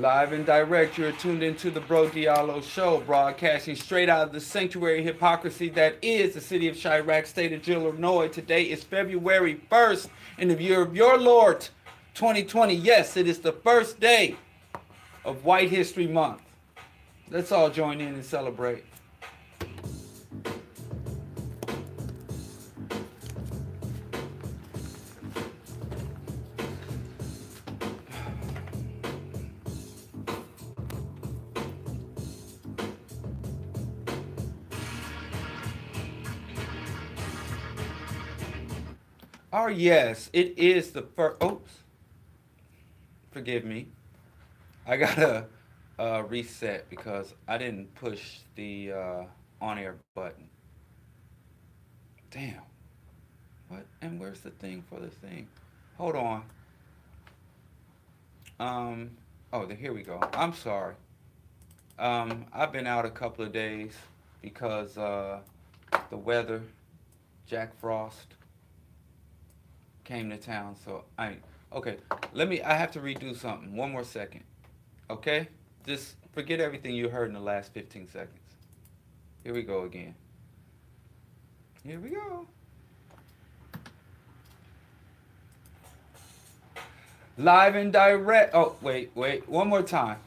Live and direct, you're tuned into the Bro Diallo Show, broadcasting straight out of the sanctuary hypocrisy that is the city of Chiraq, state of Illinois. Today is February 1st in the year of your Lord, 2020. Yes, it is the first day of White History Month. Let's all join in and celebrate. Yes, it is the first. Oops. Forgive me. I gotta uh, reset because I didn't push the uh, on air button. Damn. What? And where's the thing for the thing? Hold on. Um. Oh, the, here we go. I'm sorry. Um, I've been out a couple of days because uh, the weather, Jack Frost came to town, so I okay. Let me. I have to redo something. One more second. Okay. Just forget everything you heard in the last 15 seconds. Here we go again. Here we go. Live and direct. Oh, wait, wait. One more time.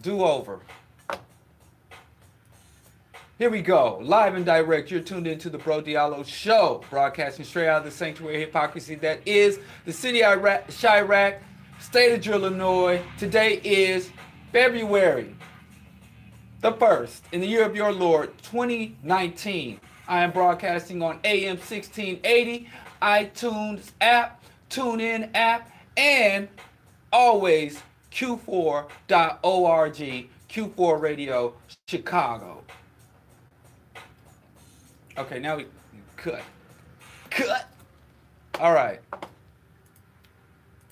Do over. Here we go, live and direct. You're tuned into the Bro Diallo Show, broadcasting straight out of the sanctuary hypocrisy that is the city of Chiraq, state of Illinois. Today is February the 1st in the year of your Lord 2019. I am broadcasting on AM 1680, iTunes app, TuneIn app, and always Q4.org, Q4 Radio Chicago. Okay, now we cut. Cut. All right.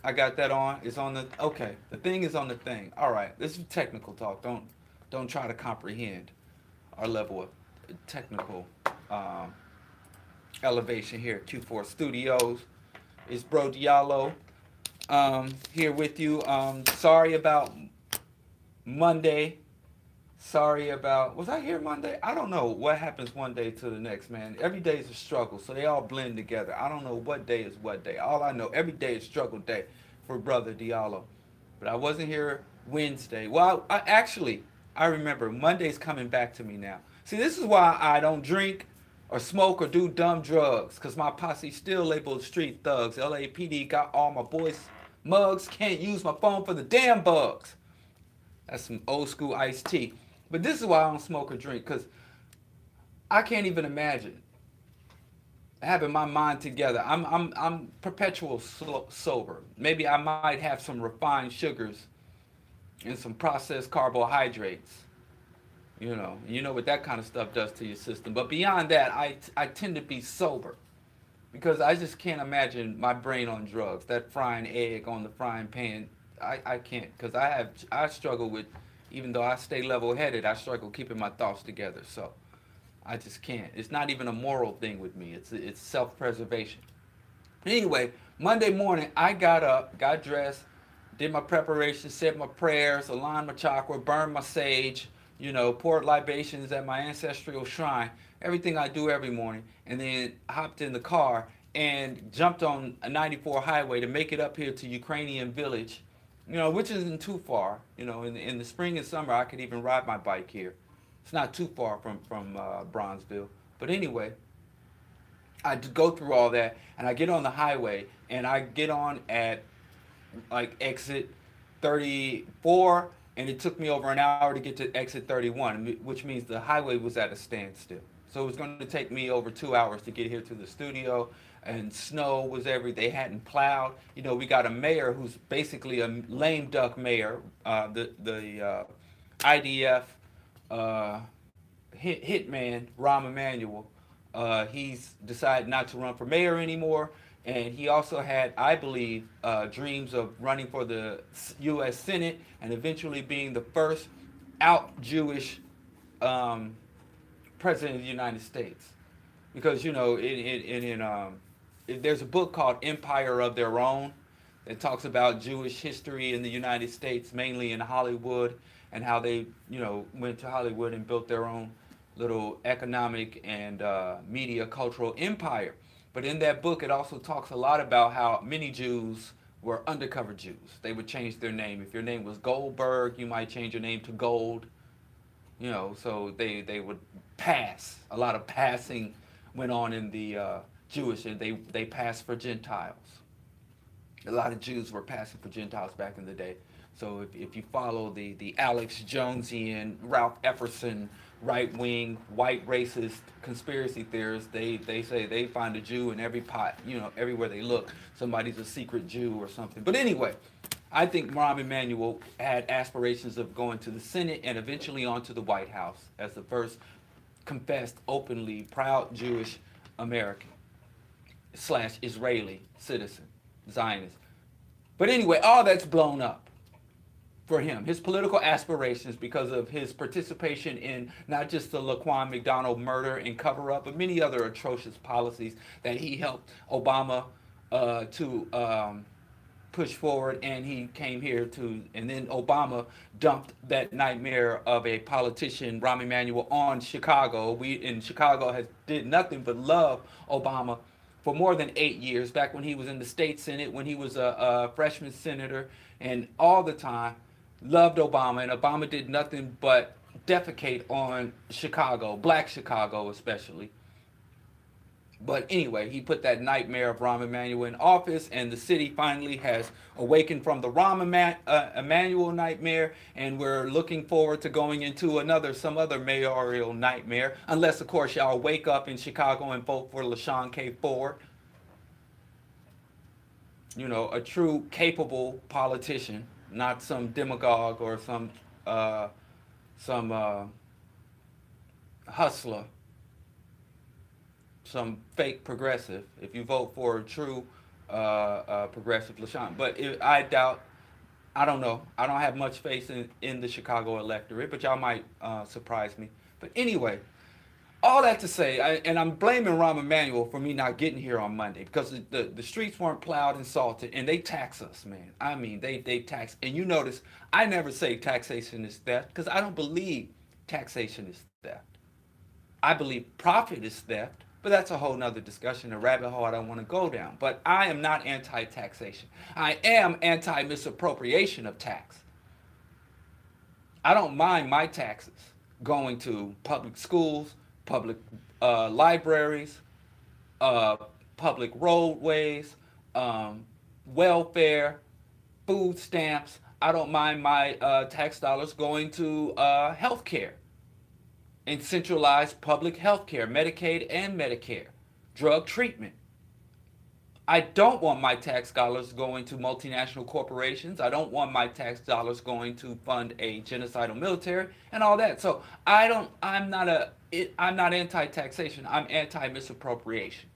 I got that on. It's on the okay. The thing is on the thing. All right. This is technical talk. Don't don't try to comprehend our level of technical um, elevation here at Q4 Studios. It's Bro Diallo um, here with you. Um, sorry about Monday sorry about was I here Monday? I don't know what happens one day to the next, man. Every day is a struggle, so they all blend together. I don't know what day is what day. All I know, every day is struggle day for brother Diallo. But I wasn't here Wednesday. Well, I, I actually I remember Monday's coming back to me now. See, this is why I don't drink or smoke or do dumb drugs, cause my posse still labeled street thugs. LAPD got all my boys mugs. Can't use my phone for the damn bugs. That's some old school iced tea. But this is why I don't smoke or drink, because I can't even imagine having my mind together. I'm I'm I'm perpetual so sober. Maybe I might have some refined sugars and some processed carbohydrates. You know, you know what that kind of stuff does to your system. But beyond that, I I tend to be sober because I just can't imagine my brain on drugs. That frying egg on the frying pan, I I can't because I have I struggle with even though I stay level headed, I struggle keeping my thoughts together. So I just can't. It's not even a moral thing with me. It's it's self preservation. Anyway, Monday morning I got up, got dressed, did my preparation, said my prayers, aligned my chakra, burned my sage, you know, poured libations at my ancestral shrine. Everything I do every morning, and then hopped in the car and jumped on a 94 highway to make it up here to Ukrainian village you know, which isn't too far. You know, in the, in the spring and summer, I could even ride my bike here. It's not too far from from uh, Bronzeville. But anyway, I go through all that, and I get on the highway, and I get on at like exit 34, and it took me over an hour to get to exit 31, which means the highway was at a standstill. So it was going to take me over two hours to get here to the studio. And snow was every, they hadn't plowed. You know, we got a mayor who's basically a lame duck mayor. Uh, the the uh, IDF uh, hit, hitman, Rahm Emanuel, uh, he's decided not to run for mayor anymore. And he also had, I believe, uh, dreams of running for the U.S. Senate and eventually being the first out Jewish um, president of the United States. Because, you know, in, in, in um, there's a book called Empire of Their Own that talks about Jewish history in the United States, mainly in Hollywood, and how they, you know, went to Hollywood and built their own little economic and uh, media cultural empire. But in that book, it also talks a lot about how many Jews were undercover Jews. They would change their name. If your name was Goldberg, you might change your name to Gold. You know, so they, they would pass. A lot of passing went on in the uh, Jewish, and they, they passed for Gentiles. A lot of Jews were passing for Gentiles back in the day. So if, if you follow the, the Alex Jonesian, Ralph Epperson, right wing, white racist conspiracy theorists, they, they say they find a Jew in every pot, you know, everywhere they look. Somebody's a secret Jew or something. But anyway, I think Rahm Emanuel had aspirations of going to the Senate and eventually onto the White House as the first confessed openly proud Jewish American slash Israeli citizen, Zionist. But anyway, all that's blown up for him, his political aspirations because of his participation in not just the Laquan McDonald murder and cover up, but many other atrocious policies that he helped Obama uh, to um, push forward. And he came here to, and then Obama dumped that nightmare of a politician, Rahm Emanuel, on Chicago. We in Chicago has did nothing but love Obama for more than eight years, back when he was in the state senate, when he was a, a freshman senator, and all the time loved Obama, and Obama did nothing but defecate on Chicago, black Chicago especially. But anyway, he put that nightmare of Rahm Emanuel in office, and the city finally has awakened from the Rahm uh, Emanuel nightmare, and we're looking forward to going into another, some other mayoral nightmare, unless, of course, y'all wake up in Chicago and vote for LaShawn K. Ford. You know, a true capable politician not some demagogue or some uh, some uh, hustler, some fake progressive. If you vote for a true uh, uh progressive, LaShawn, but it, I doubt. I don't know. I don't have much faith in, in the Chicago electorate, but y'all might uh, surprise me. But anyway, all that to say, I, and I'm blaming Rahm Emanuel for me not getting here on Monday because the, the, the, streets weren't plowed and salted, and they tax us, man. I mean, they they tax. And you notice I never say taxation is theft because I don't believe taxation is theft. I believe profit is theft, but that's a whole nother discussion, a rabbit hole I don't want to go down. But I am not anti-taxation. I am anti-misappropriation of tax. I don't mind my taxes going to public schools, public uh, libraries, uh, public roadways, um, welfare, food stamps. I don't mind my uh, tax dollars going to uh, health care and centralized public health care, Medicaid and Medicare, drug treatment. I don't want my tax dollars going to multinational corporations. I don't want my tax dollars going to fund a genocidal military and all that. So I don't. I'm not a. I'm not anti-taxation. I'm anti-misappropriation.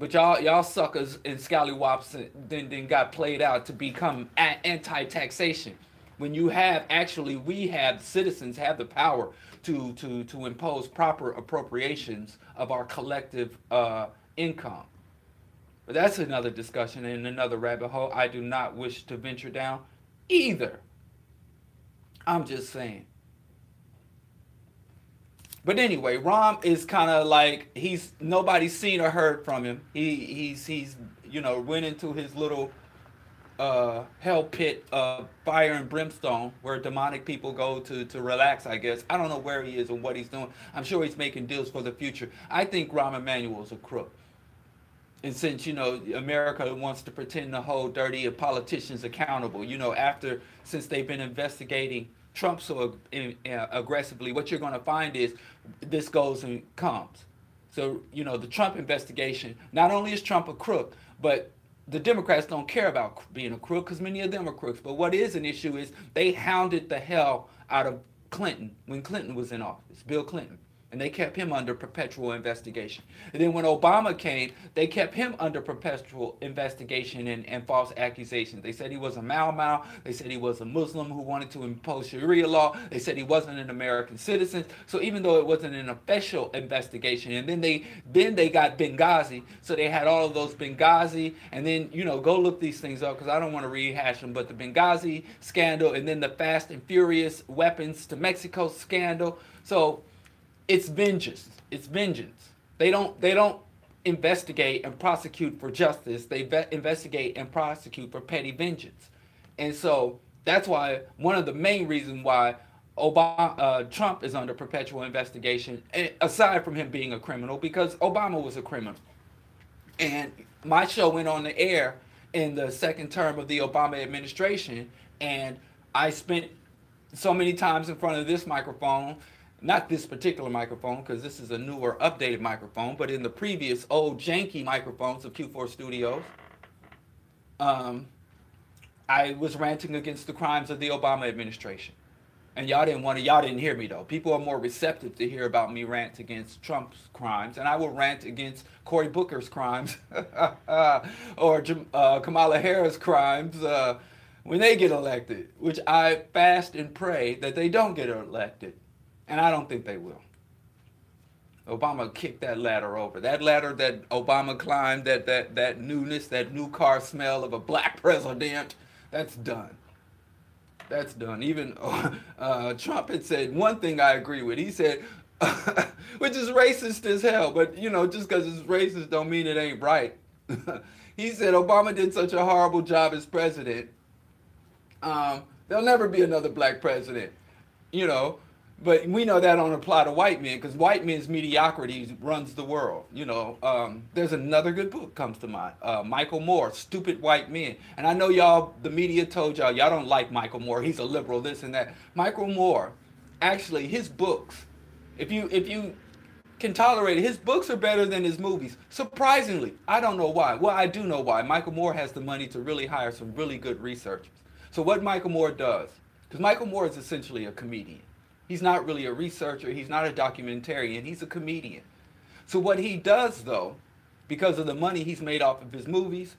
But y'all, y'all suckers and scallywops then then got played out to become anti-taxation. When you have actually, we have citizens have the power to to to impose proper appropriations of our collective uh, income. But that's another discussion and another rabbit hole I do not wish to venture down either. I'm just saying. But anyway, Rahm is kind of like he's nobody's seen or heard from him. He he's he's you know went into his little uh, hell pit of fire and brimstone where demonic people go to to relax. I guess I don't know where he is and what he's doing. I'm sure he's making deals for the future. I think Rahm Emanuel is a crook and since you know America wants to pretend to hold dirty politicians accountable, you know, after since they've been investigating Trump so in, uh, aggressively, what you're going to find is this goes and comes. So, you know, the Trump investigation, not only is Trump a crook, but the Democrats don't care about being a crook because many of them are crooks. But what is an issue is they hounded the hell out of Clinton when Clinton was in office, Bill Clinton and they kept him under perpetual investigation. And then when Obama came, they kept him under perpetual investigation and, and false accusations. They said he was a Mau Mau. They said he was a Muslim who wanted to impose Sharia law. They said he wasn't an American citizen. So even though it wasn't an official investigation, and then they then they got Benghazi. So they had all of those Benghazi, and then you know go look these things up because I don't want to rehash them. But the Benghazi scandal, and then the Fast and Furious weapons to Mexico scandal. So it's vengeance. It's vengeance. They don't they don't investigate and prosecute for justice. They ve- investigate and prosecute for petty vengeance. And so that's why one of the main reasons why Obama, uh, Trump is under perpetual investigation, aside from him being a criminal, because Obama was a criminal. And my show went on the air in the second term of the Obama administration, and I spent so many times in front of this microphone not this particular microphone because this is a newer updated microphone, but in the previous old janky microphones of Q4 Studios, um, I was ranting against the crimes of the Obama administration. And y'all didn't want to, y'all didn't hear me though. People are more receptive to hear about me rant against Trump's crimes, and I will rant against Cory Booker's crimes or uh, Kamala Harris' crimes uh, when they get elected, which I fast and pray that they don't get elected and I don't think they will. Obama kicked that ladder over. That ladder that Obama climbed, that that that newness, that new car smell of a black president, that's done. That's done. Even uh, Trump had said one thing I agree with. He said, which is racist as hell, but you know, just because it's racist don't mean it ain't right. he said Obama did such a horrible job as president. Um, there'll never be another black president. You know, but we know that don't apply to white men because white men's mediocrity runs the world. You know, um, there's another good book comes to mind. Uh, Michael Moore, Stupid White Men. And I know y'all, the media told y'all y'all don't like Michael Moore. He's a liberal, this and that. Michael Moore, actually, his books, if you if you can tolerate it, his books are better than his movies. Surprisingly, I don't know why. Well, I do know why. Michael Moore has the money to really hire some really good researchers. So what Michael Moore does, because Michael Moore is essentially a comedian He's not really a researcher. He's not a documentarian. He's a comedian. So what he does, though, because of the money he's made off of his movies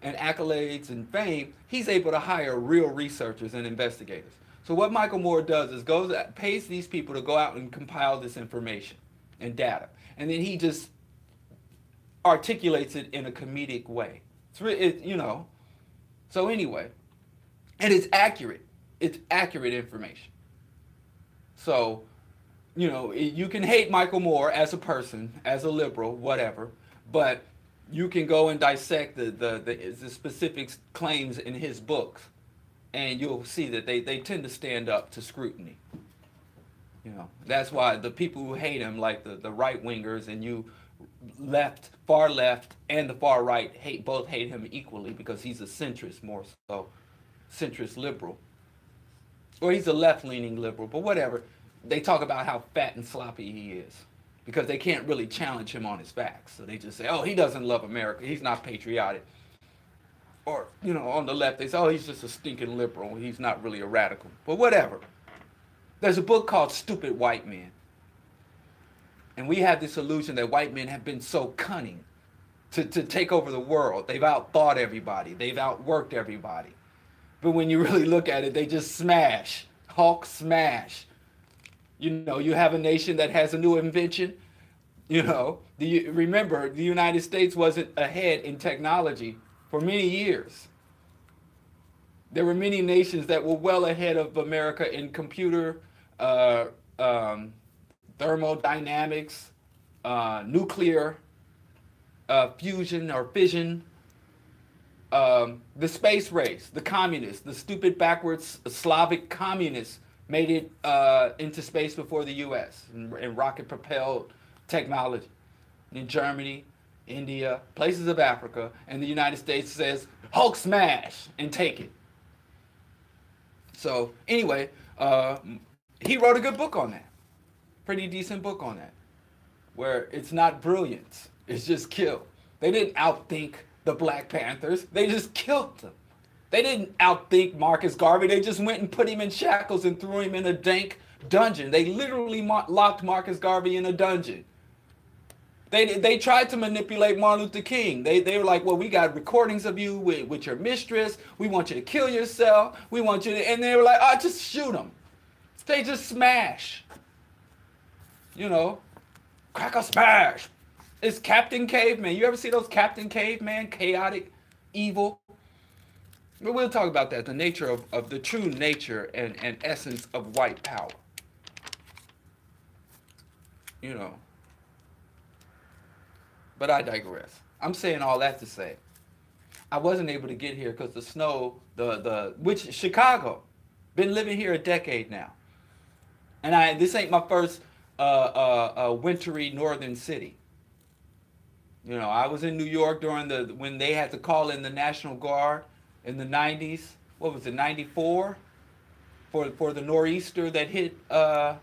and accolades and fame, he's able to hire real researchers and investigators. So what Michael Moore does is goes pays these people to go out and compile this information and data, and then he just articulates it in a comedic way. It's it, you know. So anyway, and it's accurate. It's accurate information. So, you know, you can hate Michael Moore as a person, as a liberal, whatever, but you can go and dissect the, the, the, the specific claims in his books, and you'll see that they, they tend to stand up to scrutiny. You know, that's why the people who hate him, like the, the right wingers, and you left, far left, and the far right, hate both hate him equally because he's a centrist more so, centrist liberal or he's a left-leaning liberal, but whatever. They talk about how fat and sloppy he is because they can't really challenge him on his facts. So they just say, "Oh, he doesn't love America. He's not patriotic." Or you know, on the left, they say, "Oh, he's just a stinking liberal. He's not really a radical." But whatever. There's a book called Stupid White Men. And we have this illusion that white men have been so cunning to, to take over the world. They've outthought everybody. They've outworked everybody. But when you really look at it, they just smash. Hulk smash. You know, you have a nation that has a new invention. You know, you remember the United States wasn't ahead in technology for many years. There were many nations that were well ahead of America in computer, uh, um, thermodynamics, uh, nuclear uh, fusion or fission, um, the space race, the communists, the stupid backwards Slavic communists made it uh, into space before the U.S. in, in rocket propelled technology. In Germany, India, places of Africa, and the United States says Hulk smash and take it. So anyway, uh, he wrote a good book on that. Pretty decent book on that, where it's not brilliance, it's just kill. They didn't outthink the Black Panthers. They just killed them. They didn't outthink Marcus Garvey. They just went and put him in shackles and threw him in a dank dungeon. They literally locked Marcus Garvey in a dungeon. They, they tried to manipulate Martin Luther King. They, they were like, well, we got recordings of you with, with your mistress. We want you to kill yourself. We want you to, and they were like, oh, just shoot them. They just smash. You know, crack a smash. It's Captain Caveman. You ever see those Captain Caveman, chaotic, evil? But we'll talk about that, the nature of, of the true nature and, and essence of white power. You know. But I digress. I'm saying all that to say, I wasn't able to get here because the snow, the the which Chicago, been living here a decade now, and I this ain't my first uh, uh, uh, wintry northern city. You know, I was in New York during the when they had to call in the National Guard in the 90s. What was it, 94? For for the nor'easter that hit uh,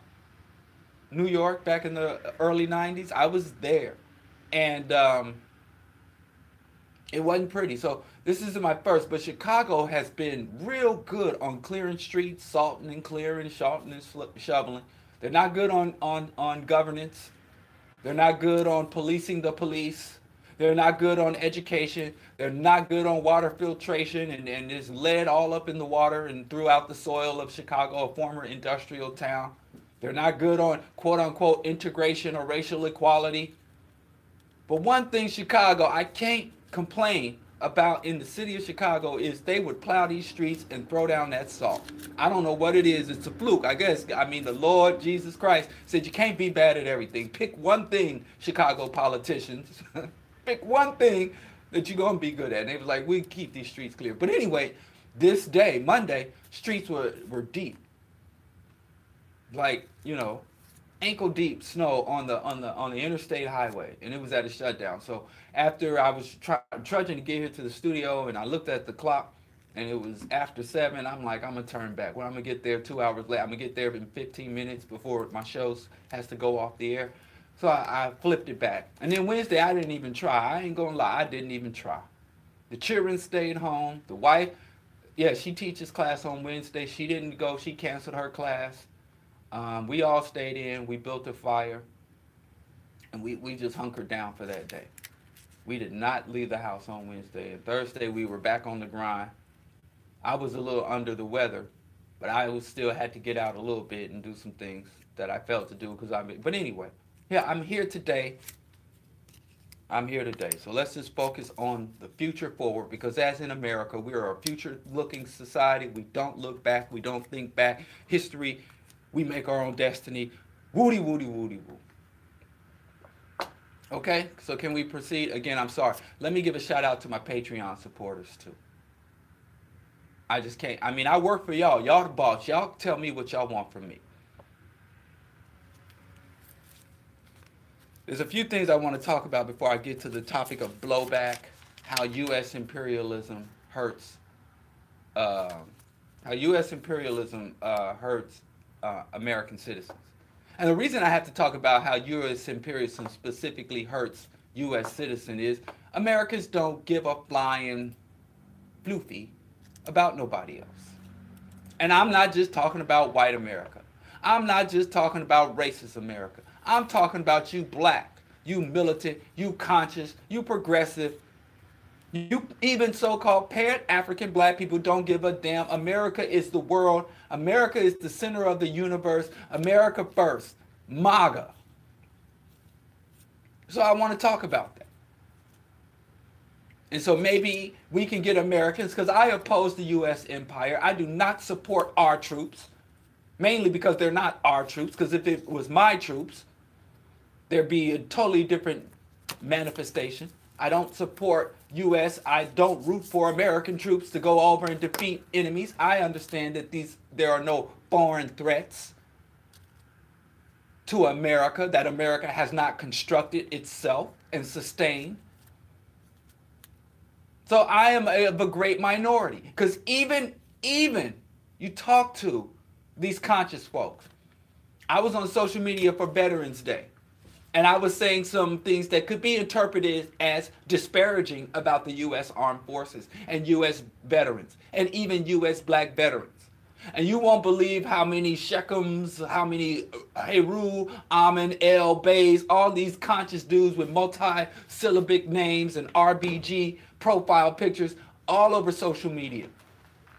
New York back in the early 90s. I was there, and um, it wasn't pretty. So this isn't my first, but Chicago has been real good on clearing streets, salting and clearing, salting and shoveling. They're not good on on on governance. They're not good on policing the police. They're not good on education. They're not good on water filtration and, and there's lead all up in the water and throughout the soil of Chicago, a former industrial town. They're not good on quote unquote integration or racial equality. But one thing, Chicago, I can't complain about in the city of Chicago is they would plow these streets and throw down that salt. I don't know what it is. It's a fluke. I guess, I mean, the Lord Jesus Christ said you can't be bad at everything. Pick one thing, Chicago politicians. Pick one thing that you're going to be good at. And they was like, we keep these streets clear. But anyway, this day, Monday, streets were, were deep. Like, you know, ankle deep snow on the on the on the interstate highway and it was at a shutdown. So after i was try, trudging to get here to the studio and i looked at the clock and it was after seven i'm like i'm gonna turn back. When i'm gonna get there two hours late i'm gonna get there in 15 minutes before my show has to go off the air. So I, I flipped it back. And then wednesday i didn't even try. I ain't gonna lie i didn't even try. The children stayed home. The wife yeah she teaches class on wednesday. She didn't go. She canceled her class um, we all stayed in. We built a fire. And we, we just hunkered down for that day. We did not leave the house on Wednesday. And Thursday, we were back on the grind. I was a little under the weather, but I was still had to get out a little bit and do some things that I felt to do because I but anyway, yeah, I'm here today. I'm here today. So let's just focus on the future forward because as in America, we are a future looking society. We don't look back. We don't think back. History we make our own destiny. Woody, woody, woody, woo. Okay, so can we proceed? Again, I'm sorry. Let me give a shout out to my Patreon supporters too. I just can't. I mean, I work for y'all. Y'all the boss. Y'all tell me what y'all want from me. There's a few things I want to talk about before I get to the topic of blowback, how U.S. imperialism hurts, uh, how U.S. imperialism uh, hurts uh, American citizens. And the reason I have to talk about how U.S. imperialism specifically hurts U.S. citizens is Americans don't give a flying floofy about nobody else. And I'm not just talking about white America. I'm not just talking about racist America. I'm talking about you black, you militant, you conscious, you progressive, you even so-called pan African black people don't give a damn. America is the world. America is the center of the universe. America first. MAGA. So I want to talk about that. And so maybe we can get Americans, because I oppose the U.S. empire. I do not support our troops, mainly because they're not our troops, because if it was my troops, there'd be a totally different manifestation. I don't support U.S. I don't root for American troops to go over and defeat enemies. I understand that these there are no foreign threats to America that America has not constructed itself and sustained. So I am a, of a great minority because even even You talk to these conscious folks. I was on social media for Veterans Day, and I was saying some things that could be interpreted as disparaging about the U.S. Armed Forces and U.S. veterans, and even U.S. black veterans. And you won't believe how many Shechems, how many Heru, Amen, El, Bays, all these conscious dudes with multi-syllabic names and RBG profile pictures all over social media.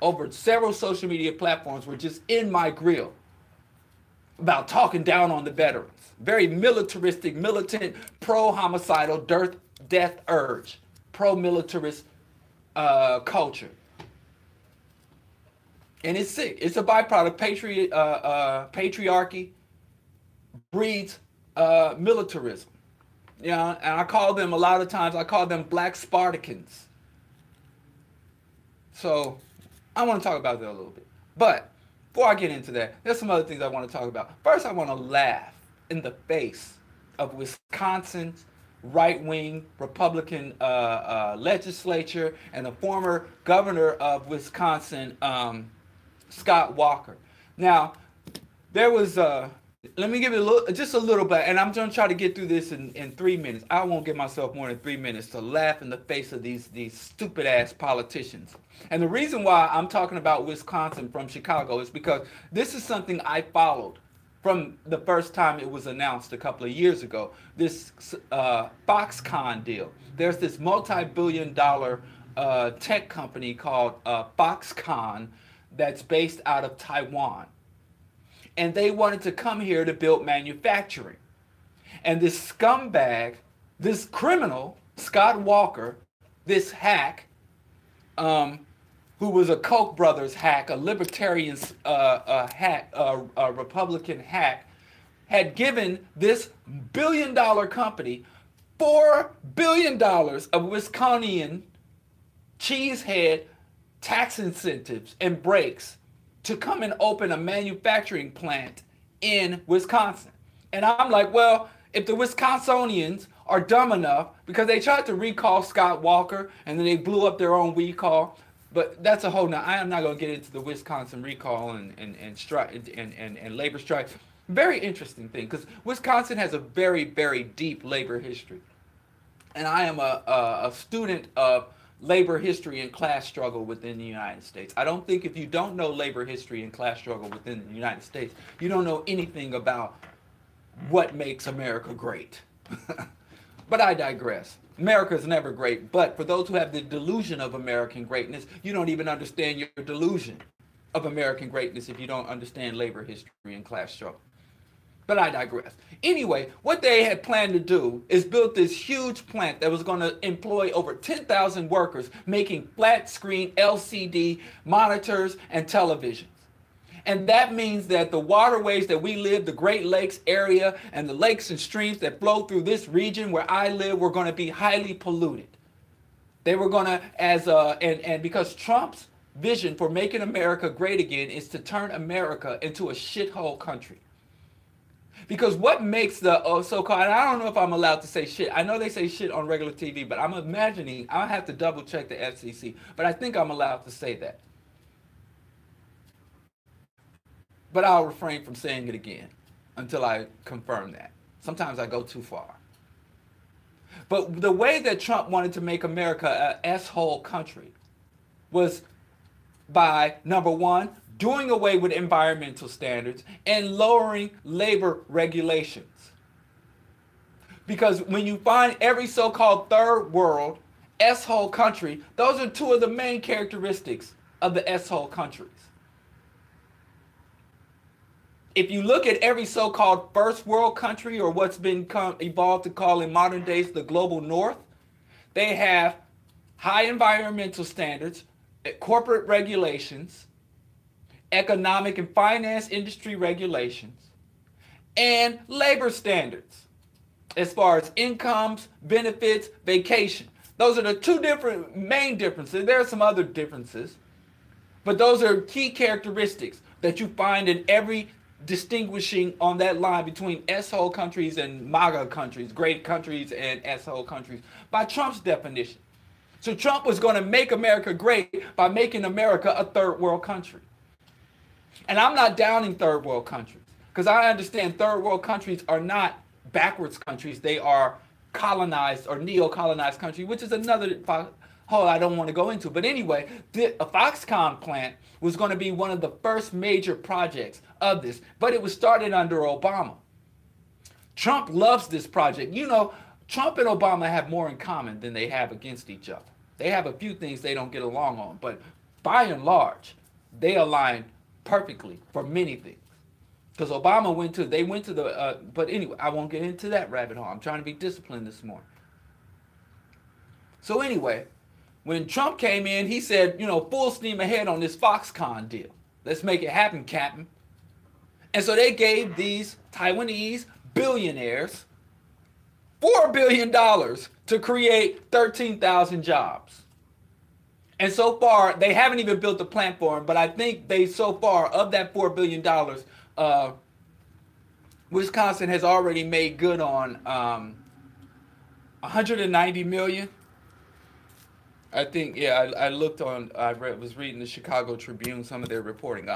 Over several social media platforms were just in my grill about talking down on the veterans. Very militaristic, militant, pro-homicidal, death, death urge, pro-militarist uh, culture and it's sick. It's a byproduct. Patriot, uh, uh, patriarchy breeds uh, militarism. Yeah, and I call them a lot of times. I call them black Spartacans. So I want to talk about that a little bit. But before I get into that, there's some other things I want to talk about. First, I want to laugh in the face of Wisconsin's right-wing Republican uh, uh, legislature and the former governor of Wisconsin, um, Scott Walker. Now, there was uh let me give it a little just a little bit and i'm going to try to get through this in, in three minutes i won't give myself more than three minutes to laugh in the face of these these stupid ass politicians and the reason why i'm talking about wisconsin from chicago is because this is something i followed from the first time it was announced a couple of years ago this uh, foxconn deal there's this multi-billion dollar uh, tech company called uh, foxconn that's based out of Taiwan. And they wanted to come here to build manufacturing. And this scumbag, this criminal, Scott Walker, this hack, um, who was a Koch brothers hack, a libertarian uh, uh, hack, uh, a Republican hack, had given this billion dollar company $4 billion of Wisconsinian cheesehead tax incentives and breaks to come and open a manufacturing plant in Wisconsin. And I'm like, well, if the Wisconsinians are dumb enough, because they tried to recall Scott Walker and then they blew up their own recall, but that's a whole now. I am not going to get into the Wisconsin recall and and and strike and, and and labor strikes. Very interesting thing because Wisconsin has a very very deep labor history, and I am a a, a student of labor history and class struggle within the United States. I don't think if you don't know labor history and class struggle within the United States, you don't know anything about what makes America great. but I digress. America is never great, but for those who have the delusion of American greatness, you don't even understand your delusion of American greatness if you don't understand labor history and class struggle. But I digress. Anyway, what they had planned to do is build this huge plant that was going to employ over 10,000 workers making flat screen LCD monitors and televisions. And that means that the waterways that we live, the Great Lakes area, and the lakes and streams that flow through this region where I live were going to be highly polluted. They were going to, as a, and, and because Trump's vision for making America great again is to turn America into a shithole country. Because what makes the uh, so-called, I don't know if I'm allowed to say shit. I know they say shit on regular TV, but I'm imagining, I'll have to double check the FCC, but I think I'm allowed to say that. But I'll refrain from saying it again until I confirm that. Sometimes I go too far. But the way that Trump wanted to make America a S-hole country was by, number one, doing away with environmental standards, and lowering labor regulations. Because when you find every so-called third world S-hole country, those are two of the main characteristics of the S-hole countries. If you look at every so-called first world country or what's been evolved to call in modern days the global north, they have high environmental standards, eh, corporate regulations, economic and finance industry regulations, and labor standards as far as incomes, benefits, vacation. Those are the two different main differences. There are some other differences, but those are key characteristics that you find in every distinguishing on that line between S-hole countries and MAGA countries, great countries and S-hole countries, by Trump's definition. So Trump was going to make America great by making America a third world country. And I'm not downing third world countries because I understand third world countries are not backwards countries. They are colonized or neo-colonized country, which is another hole I don't want to go into. But anyway, the, a Foxconn plant was going to be one of the first major projects of this, but it was started under Obama. Trump loves this project. You know, Trump and Obama have more in common than they have against each other. They have a few things they don't get along on, but by and large, they align perfectly for many things. Because Obama went to, they went to the, uh, but anyway, I won't get into that rabbit hole. I'm trying to be disciplined this morning. So anyway, when Trump came in, he said, you know, full steam ahead on this Foxconn deal. Let's make it happen, Captain. And so they gave these Taiwanese billionaires $4 billion to create 13,000 jobs. And so far, they haven't even built the plant for them, but I think they, so far, of that $4 billion, uh, Wisconsin has already made good on um, 190 million. I think, yeah, I, I looked on, I read, was reading the Chicago Tribune, some of their reporting.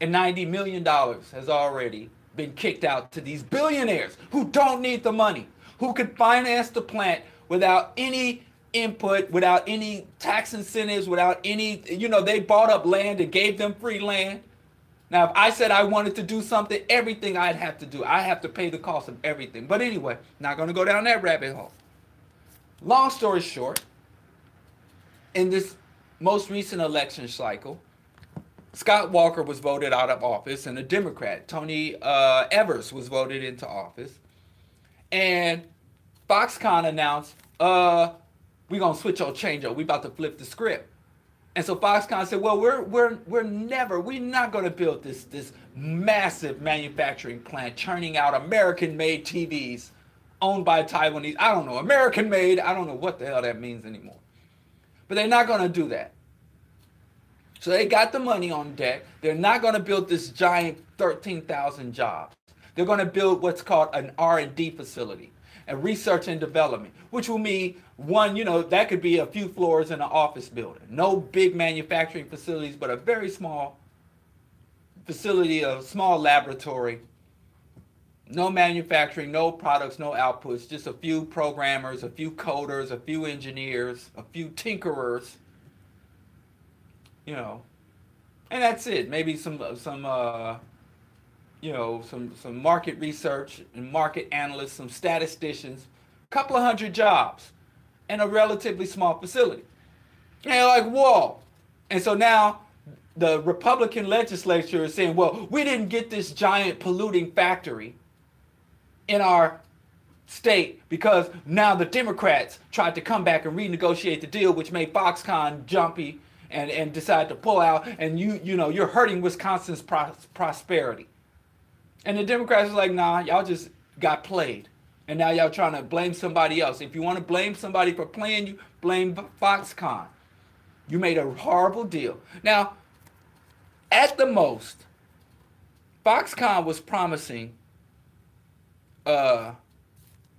190 million dollars has already been kicked out to these billionaires who don't need the money, who could finance the plant without any input, without any tax incentives, without any, you know, they bought up land and gave them free land. Now, if I said I wanted to do something, everything I'd have to do, I have to pay the cost of everything. But anyway, not going to go down that rabbit hole. Long story short, in this most recent election cycle, Scott Walker was voted out of office, and a Democrat, Tony uh, Evers, was voted into office. And Foxconn announced, uh, we're gonna switch or change up. We about to flip the script. And so Foxconn said, well, we're we're we're never, we're not gonna build this this massive manufacturing plant churning out American-made TVs owned by Taiwanese. I don't know, American-made. I don't know what the hell that means anymore. But they're not gonna do that. So they got the money on deck. They're not going to build this giant 13,000 jobs. They're going to build what's called an R&D facility, a research and development, which will mean one, you know, that could be a few floors in an office building. No big manufacturing facilities, but a very small facility, a small laboratory. No manufacturing, no products, no outputs, just a few programmers, a few coders, a few engineers, a few tinkerers you know, and that's it. Maybe some some uh, you know some some market research and market analysts, some statisticians, a couple of hundred jobs, in a relatively small facility. And like, whoa! And so now the Republican legislature is saying, well, we didn't get this giant polluting factory in our state because now the Democrats tried to come back and renegotiate the deal, which made Foxconn jumpy and, and decide to pull out and you you know you're hurting Wisconsin's pros- prosperity. And the Democrats are like, nah, y'all just got played. And now y'all trying to blame somebody else. If you want to blame somebody for playing you, blame Foxconn. You made a horrible deal. Now, at the most, Foxconn was promising uh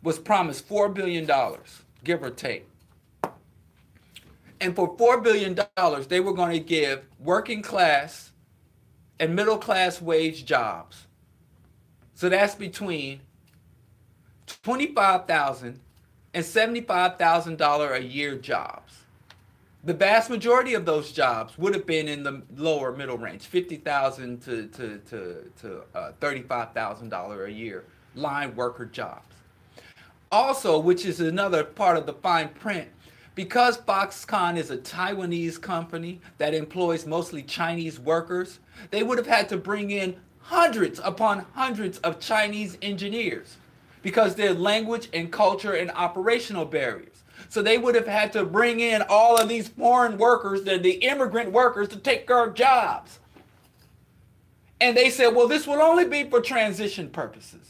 was promised four billion dollars, give or take. And for $4 billion, they were going to give working class and middle class wage jobs. So that's between $25,000 and $75,000 a year jobs. The vast majority of those jobs would have been in the lower middle range, 50,000 to, to, to, to uh, $35,000 a year line worker jobs. Also, which is another part of the fine print, because Foxconn is a Taiwanese company that employs mostly Chinese workers, they would have had to bring in hundreds upon hundreds of Chinese engineers because their language and culture and operational barriers. So they would have had to bring in all of these foreign workers, the, the immigrant workers, to take care of jobs. And they said, well, this will only be for transition purposes.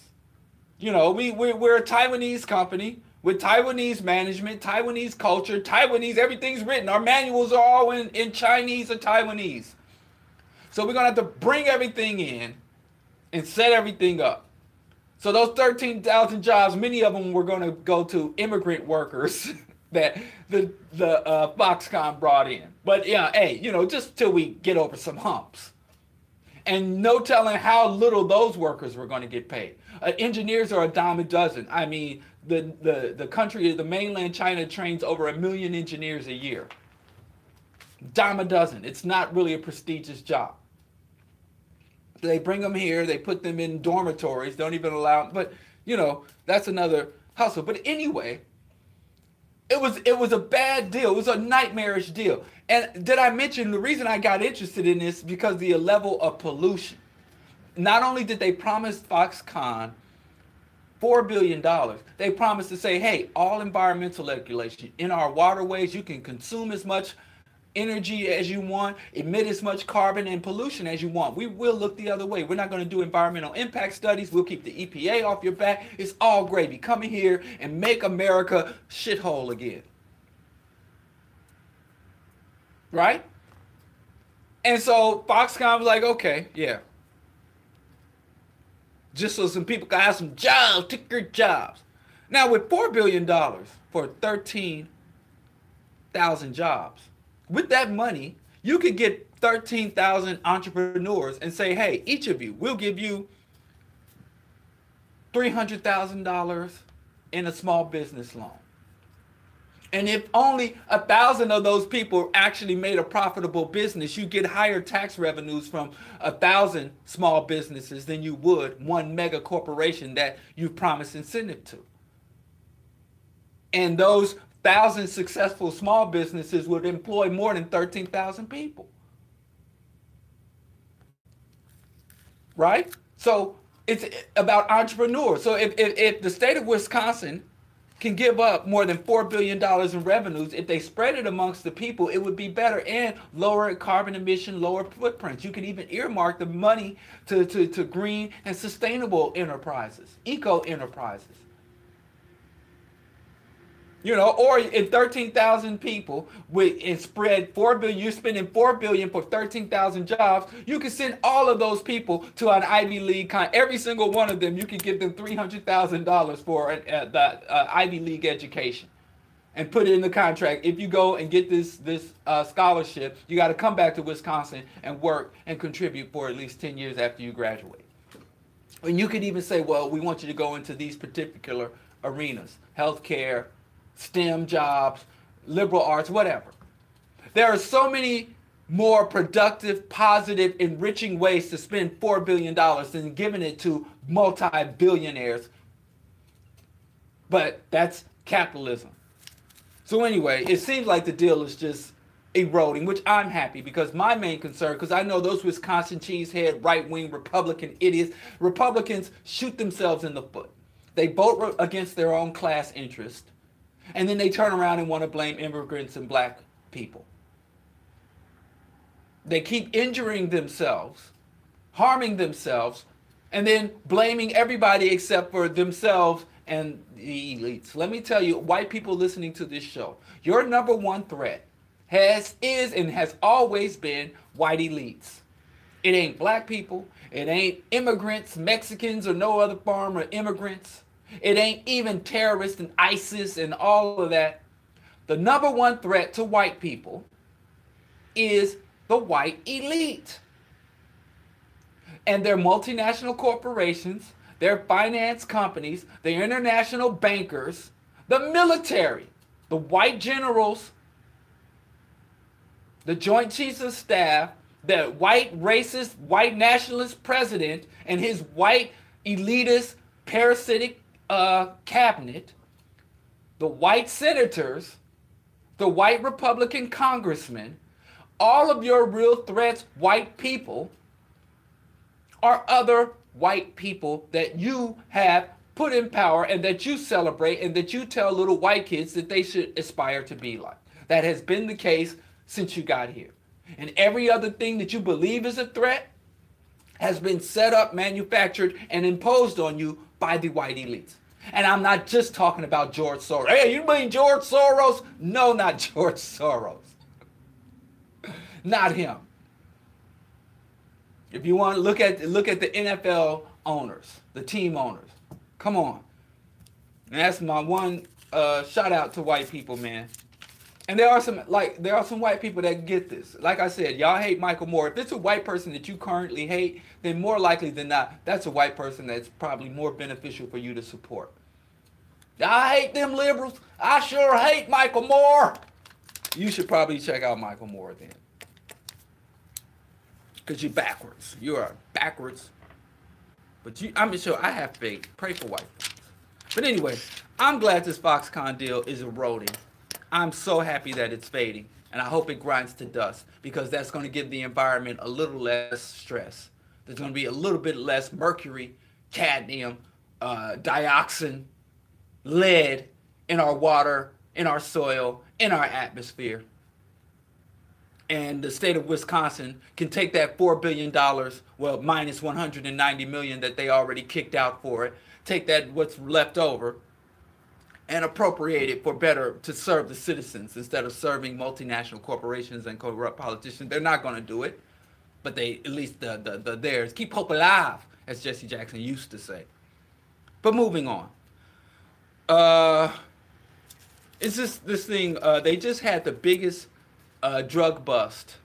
You know, we, we're, we're a Taiwanese company with Taiwanese management, Taiwanese culture, Taiwanese, everything's written. Our manuals are all in, in Chinese or Taiwanese. So we're going to have to bring everything in and set everything up. So those 13,000 jobs, many of them were going to go to immigrant workers that the the uh, Foxconn brought in. But yeah, hey, you know, just till we get over some humps, and no telling how little those workers were going to get paid. Uh, engineers are a dime a dozen. I mean, the the the country, the mainland China trains over a million engineers a year. Dime a dozen. It's not really a prestigious job. They bring them here. They put them in dormitories. Don't even allow. But you know, that's another hustle. But anyway, it was it was a bad deal. It was a nightmarish deal. And did I mention the reason I got interested in this because the level of pollution. Not only did they promise Foxconn four billion dollars, they promised to say, "Hey, all environmental regulation in our waterways, you can consume as much energy as you want, emit as much carbon and pollution as you want. We will look the other way. We're not going to do environmental impact studies. We'll keep the EPA off your back. It's all gravy. Come in here and make America shithole again. Right? And so Foxconn was like, okay, yeah. Just so some people can have some jobs, take your jobs. Now with $4 billion for 13,000 jobs, with that money, you could get 13,000 entrepreneurs and say, hey, each of you, we'll give you $300,000 in a small business loan. And if only a thousand of those people actually made a profitable business, you get higher tax revenues from a thousand small businesses than you would one mega corporation that you've promised incentive to. And those thousand successful small businesses would employ more than 13,000 people. Right? So it's about entrepreneurs. So if, if, if, the state of Wisconsin can give up more than $4 billion in revenues, if they spread it amongst the people, it would be better and lower carbon emission, lower footprints. You can even earmark the money to, to, to green and sustainable enterprises, eco enterprises. You know, or if 13,000 people with and spread 4 billion, you're spending 4 billion for 13,000 jobs, you can send all of those people to an Ivy League con every single one of them, you can give them $300,000 for an, uh, the uh, Ivy League education and put it in the contract. If you go and get this this uh, scholarship, you got to come back to Wisconsin and work and contribute for at least 10 years after you graduate. And you could even say, well, we want you to go into these particular arenas, healthcare, STEM jobs, liberal arts, whatever. There are so many more productive, positive, enriching ways to spend $4 billion than giving it to multi billionaires. But that's capitalism. So, anyway, it seems like the deal is just eroding, which I'm happy because my main concern, because I know those Wisconsin cheesehead right wing Republican idiots, Republicans shoot themselves in the foot. They vote against their own class interest and then they turn around and want to blame immigrants and black people. They keep injuring themselves, harming themselves, and then blaming everybody except for themselves and the elites. Let me tell you, white people listening to this show, your number one threat has is and has always been white elites. It ain't black people, it ain't immigrants, Mexicans or no other form of immigrants. It ain't even terrorists and ISIS and all of that. The number one threat to white people is the white elite. And their multinational corporations, their finance companies, their international bankers, the military, the white generals, the Joint Chiefs of Staff, the white racist, white nationalist president, and his white elitist, parasitic uh, cabinet, the white senators, the white Republican congressmen, all of your real threats, white people, are other white people that you have put in power and that you celebrate and that you tell little white kids that they should aspire to be like. That has been the case since you got here. And every other thing that you believe is a threat has been set up, manufactured, and imposed on you by the white elite. And I'm not just talking about George Soros. Hey, you mean George Soros? No, not George Soros. not him. If you want to look at look at the NFL owners, the team owners. Come on. And that's my one uh, shout out to white people, man. And there are some like there are some white people that get this. Like I said, y'all hate Michael Moore. If it's a white person that you currently hate, then more likely than not, that's a white person that's probably more beneficial for you to support. I hate them liberals. I sure hate Michael Moore. You should probably check out Michael Moore then. Because you're backwards. You are backwards. But you, I'm sure I have faith. Pray for white folks. But anyway, I'm glad this Foxconn deal is eroding. I'm so happy that it's fading. And I hope it grinds to dust because that's going to give the environment a little less stress. There's going to be a little bit less mercury, cadmium, uh, dioxin, lead in our water, in our soil, in our atmosphere. And the state of Wisconsin can take that $4 billion, well, minus 190 million that they already kicked out for it, take that what's left over and appropriate it for better to serve the citizens instead of serving multinational corporations and corrupt politicians. They're not going to do it, but they at least the, the, the theirs keep hope alive, as Jesse Jackson used to say. But moving on, uh, it's just this thing. Uh, they just had the biggest uh, drug bust,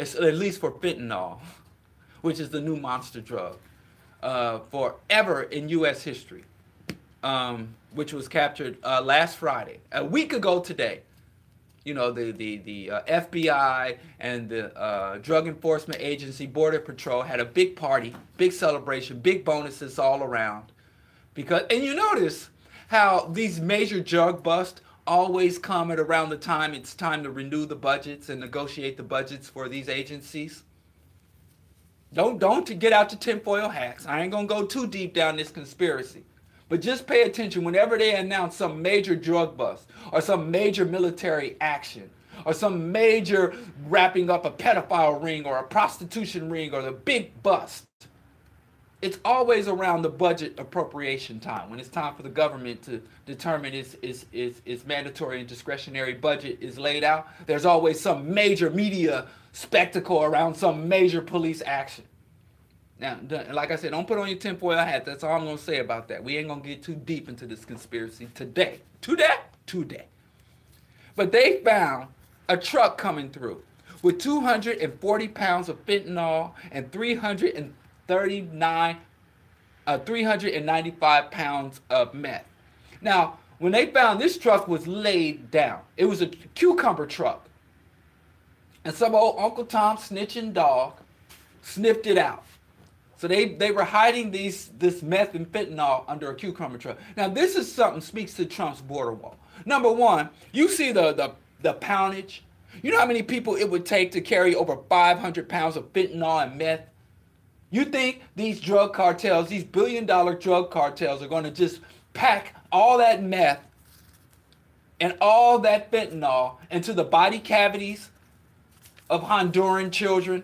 at least for fentanyl, which is the new monster drug, uh, forever in U.S. history um, which was captured uh, last Friday, a week ago today. You know, the the the uh, FBI and the uh, Drug Enforcement Agency, Border Patrol had a big party, big celebration, big bonuses all around. Because and you notice how these major drug busts always come at around the time it's time to renew the budgets and negotiate the budgets for these agencies. Don't don't get out your tinfoil hats. I ain't gonna go too deep down this conspiracy. But just pay attention whenever they announce some major drug bust or some major military action or some major wrapping up a pedophile ring or a prostitution ring or the big bust. It's always around the budget appropriation time when it's time for the government to determine its, its, its, its mandatory and discretionary budget is laid out. There's always some major media spectacle around some major police action. Now, like I said, don't put on your tinfoil hat. That's all I'm going to say about that. We ain't going to get too deep into this conspiracy today. Today? Today. But they found a truck coming through with 240 pounds of fentanyl and 339, uh, 395 pounds of meth. Now, when they found this truck was laid down, it was a cucumber truck. And some old Uncle Tom snitching dog sniffed it out. So they, they were hiding these this meth and fentanyl under a cucumber truck. Now this is something speaks to Trump's border wall. Number one, you see the the the poundage. You know how many people it would take to carry over 500 pounds of fentanyl and meth? You think these drug cartels, these billion dollar drug cartels, are going to just pack all that meth and all that fentanyl into the body cavities of Honduran children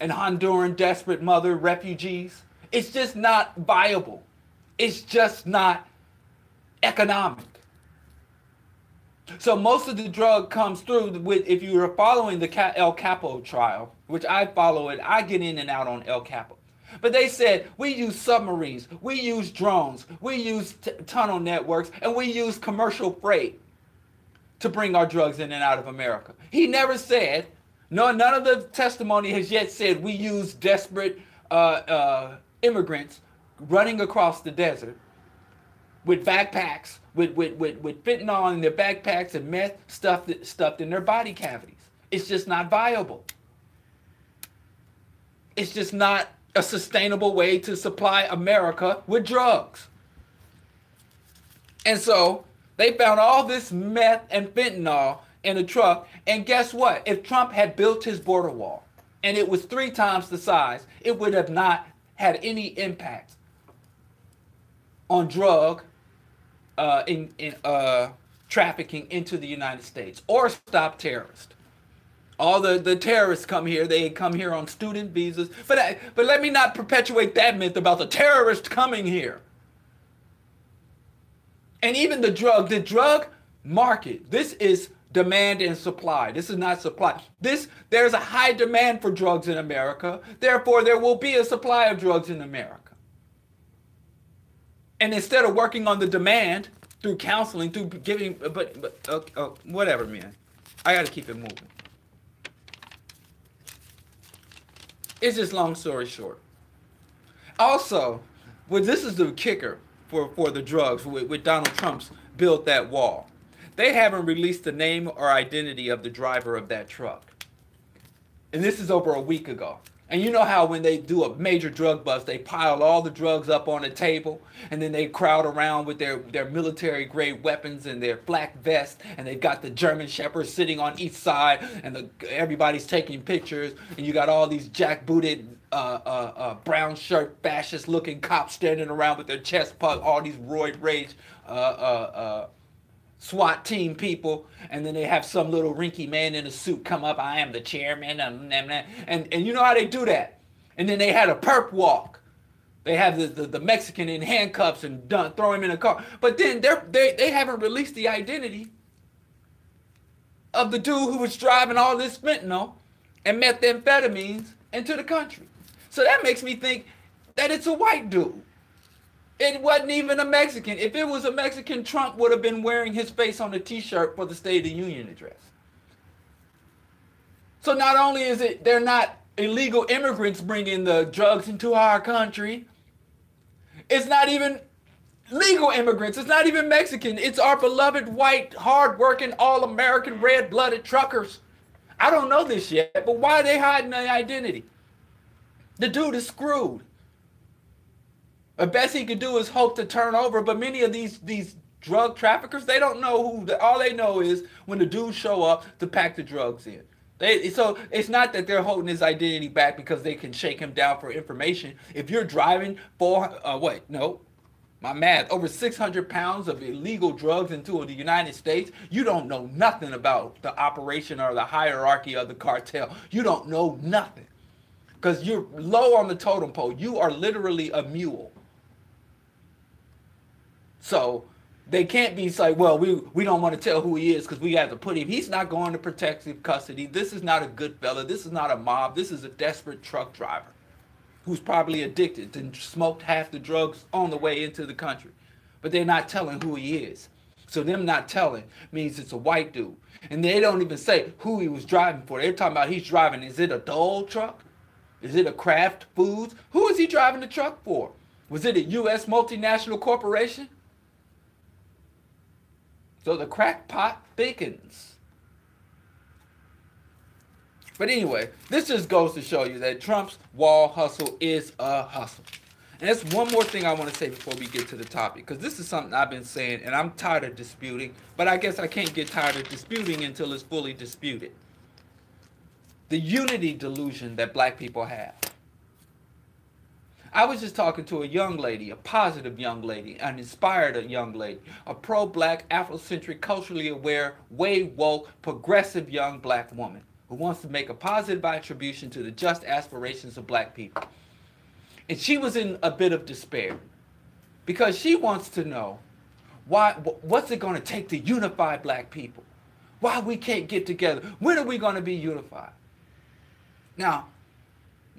and Honduran desperate mother refugees. It's just not viable. It's just not economic. So most of the drug comes through with if you are following the El Chapo trial, which I follow it, I get in and out on El Chapo. But they said we use submarines, we use drones, we use tunnel networks, and we use commercial freight to bring our drugs in and out of America. He never said no, none of the testimony has yet said we use desperate uh, uh, immigrants running across the desert with backpacks, with, with, with, with fentanyl in their backpacks and meth stuffed, stuffed in their body cavities. It's just not viable. It's just not a sustainable way to supply America with drugs. And so they found all this meth and fentanyl in a truck. And guess what? If Trump had built his border wall and it was three times the size, it would have not had any impact on drug uh, in, in uh, trafficking into the United States or stop terrorists. All the, the terrorists come here. They come here on student visas. But, I, but let me not perpetuate that myth about the terrorists coming here. And even the drug, the drug market, this is demand and supply. This is not supply. This there's a high demand for drugs in America. Therefore, there will be a supply of drugs in America. And instead of working on the demand, through counseling, through giving, but, but uh, uh, whatever, man. I got to keep it moving. It's just long story short. Also, well, this is the kicker for, for the drugs with, with Donald Trump's built that wall. They haven't released the name or identity of the driver of that truck. And this is over a week ago. And you know how when they do a major drug bust, they pile all the drugs up on a table and then they crowd around with their, their military grade weapons and their black vests and they've got the German shepherds sitting on each side and the, everybody's taking pictures and you got all these jackbooted uh, uh, uh, brown shirt fascist looking cops standing around with their chest puffed, all these roid rage uh, uh, uh, SWAT team people, and then they have some little rinky man in a suit come up. I am the chairman, um, and and, and you know how they do that. And then they had a perp walk. They have the, the, the Mexican in handcuffs and done, throw him in a car. But then they're, they they haven't released the identity of the dude who was driving all this fentanyl and methamphetamines into the country. So that makes me think that it's a white dude. It wasn't even a Mexican. If it was a Mexican, Trump would have been wearing his face on a t-shirt for the State of the Union address. So not only is it they're not illegal immigrants bringing the drugs into our country, it's not even legal immigrants. It's not even Mexican. It's our beloved white, hardworking, all-American, red-blooded truckers. I don't know this yet, but why are they hiding their identity? The dude is screwed. The best he could do is hope to turn over. But many of these these drug traffickers, they don't know who. All they know is when the dudes show up to pack the drugs in. They, so it's not that they're holding his identity back because they can shake him down for information. If you're driving for uh, wait, no, my math, over 600 pounds of illegal drugs into the United States, you don't know nothing about the operation or the hierarchy of the cartel. You don't know nothing because you're low on the totem pole. You are literally a mule. So they can't be like, well, we we don't want to tell who he is because we have to put him. He's not going to protective custody. This is not a good fella. This is not a mob. This is a desperate truck driver who's probably addicted and smoked half the drugs on the way into the country. But they're not telling who he is. So them not telling means it's a white dude. And they don't even say who he was driving for. They're talking about he's driving. Is it a Dole truck? Is it a Kraft Foods? Who is he driving the truck for? Was it a U.S. multinational corporation? So the crackpot thickens. But anyway, this just goes to show you that Trump's wall hustle is a hustle. And that's one more thing I want to say before we get to the topic, because this is something I've been saying, and I'm tired of disputing, but I guess I can't get tired of disputing until it's fully disputed. The unity delusion that black people have. I was just talking to a young lady, a positive young lady, an inspired young lady, a pro-black, Afrocentric, culturally aware, way woke, progressive young black woman who wants to make a positive attribution to the just aspirations of black people. And she was in a bit of despair because she wants to know why what's it going to take to unify black people? Why we can't get together? When are we going to be unified? Now,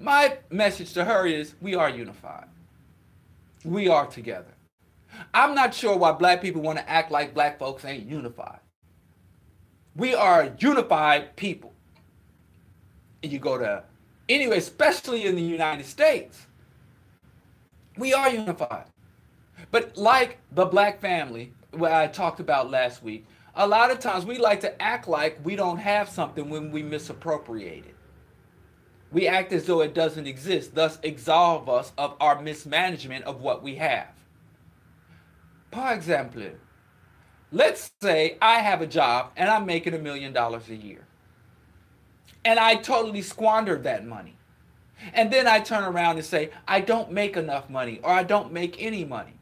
my message to her is we are unified. We are together. I'm not sure why black people want to act like black folks ain't unified. We are unified people. And you go to, anyway, especially in the United States, we are unified. But like the black family, what I talked about last week, a lot of times we like to act like we don't have something when we misappropriate it we act as though it doesn't exist, thus absolve us of our mismanagement of what we have. For example, let's say I have a job and I'm making a million dollars a year. And I totally squandered that money. And then I turn around and say, I don't make enough money or I don't make any money.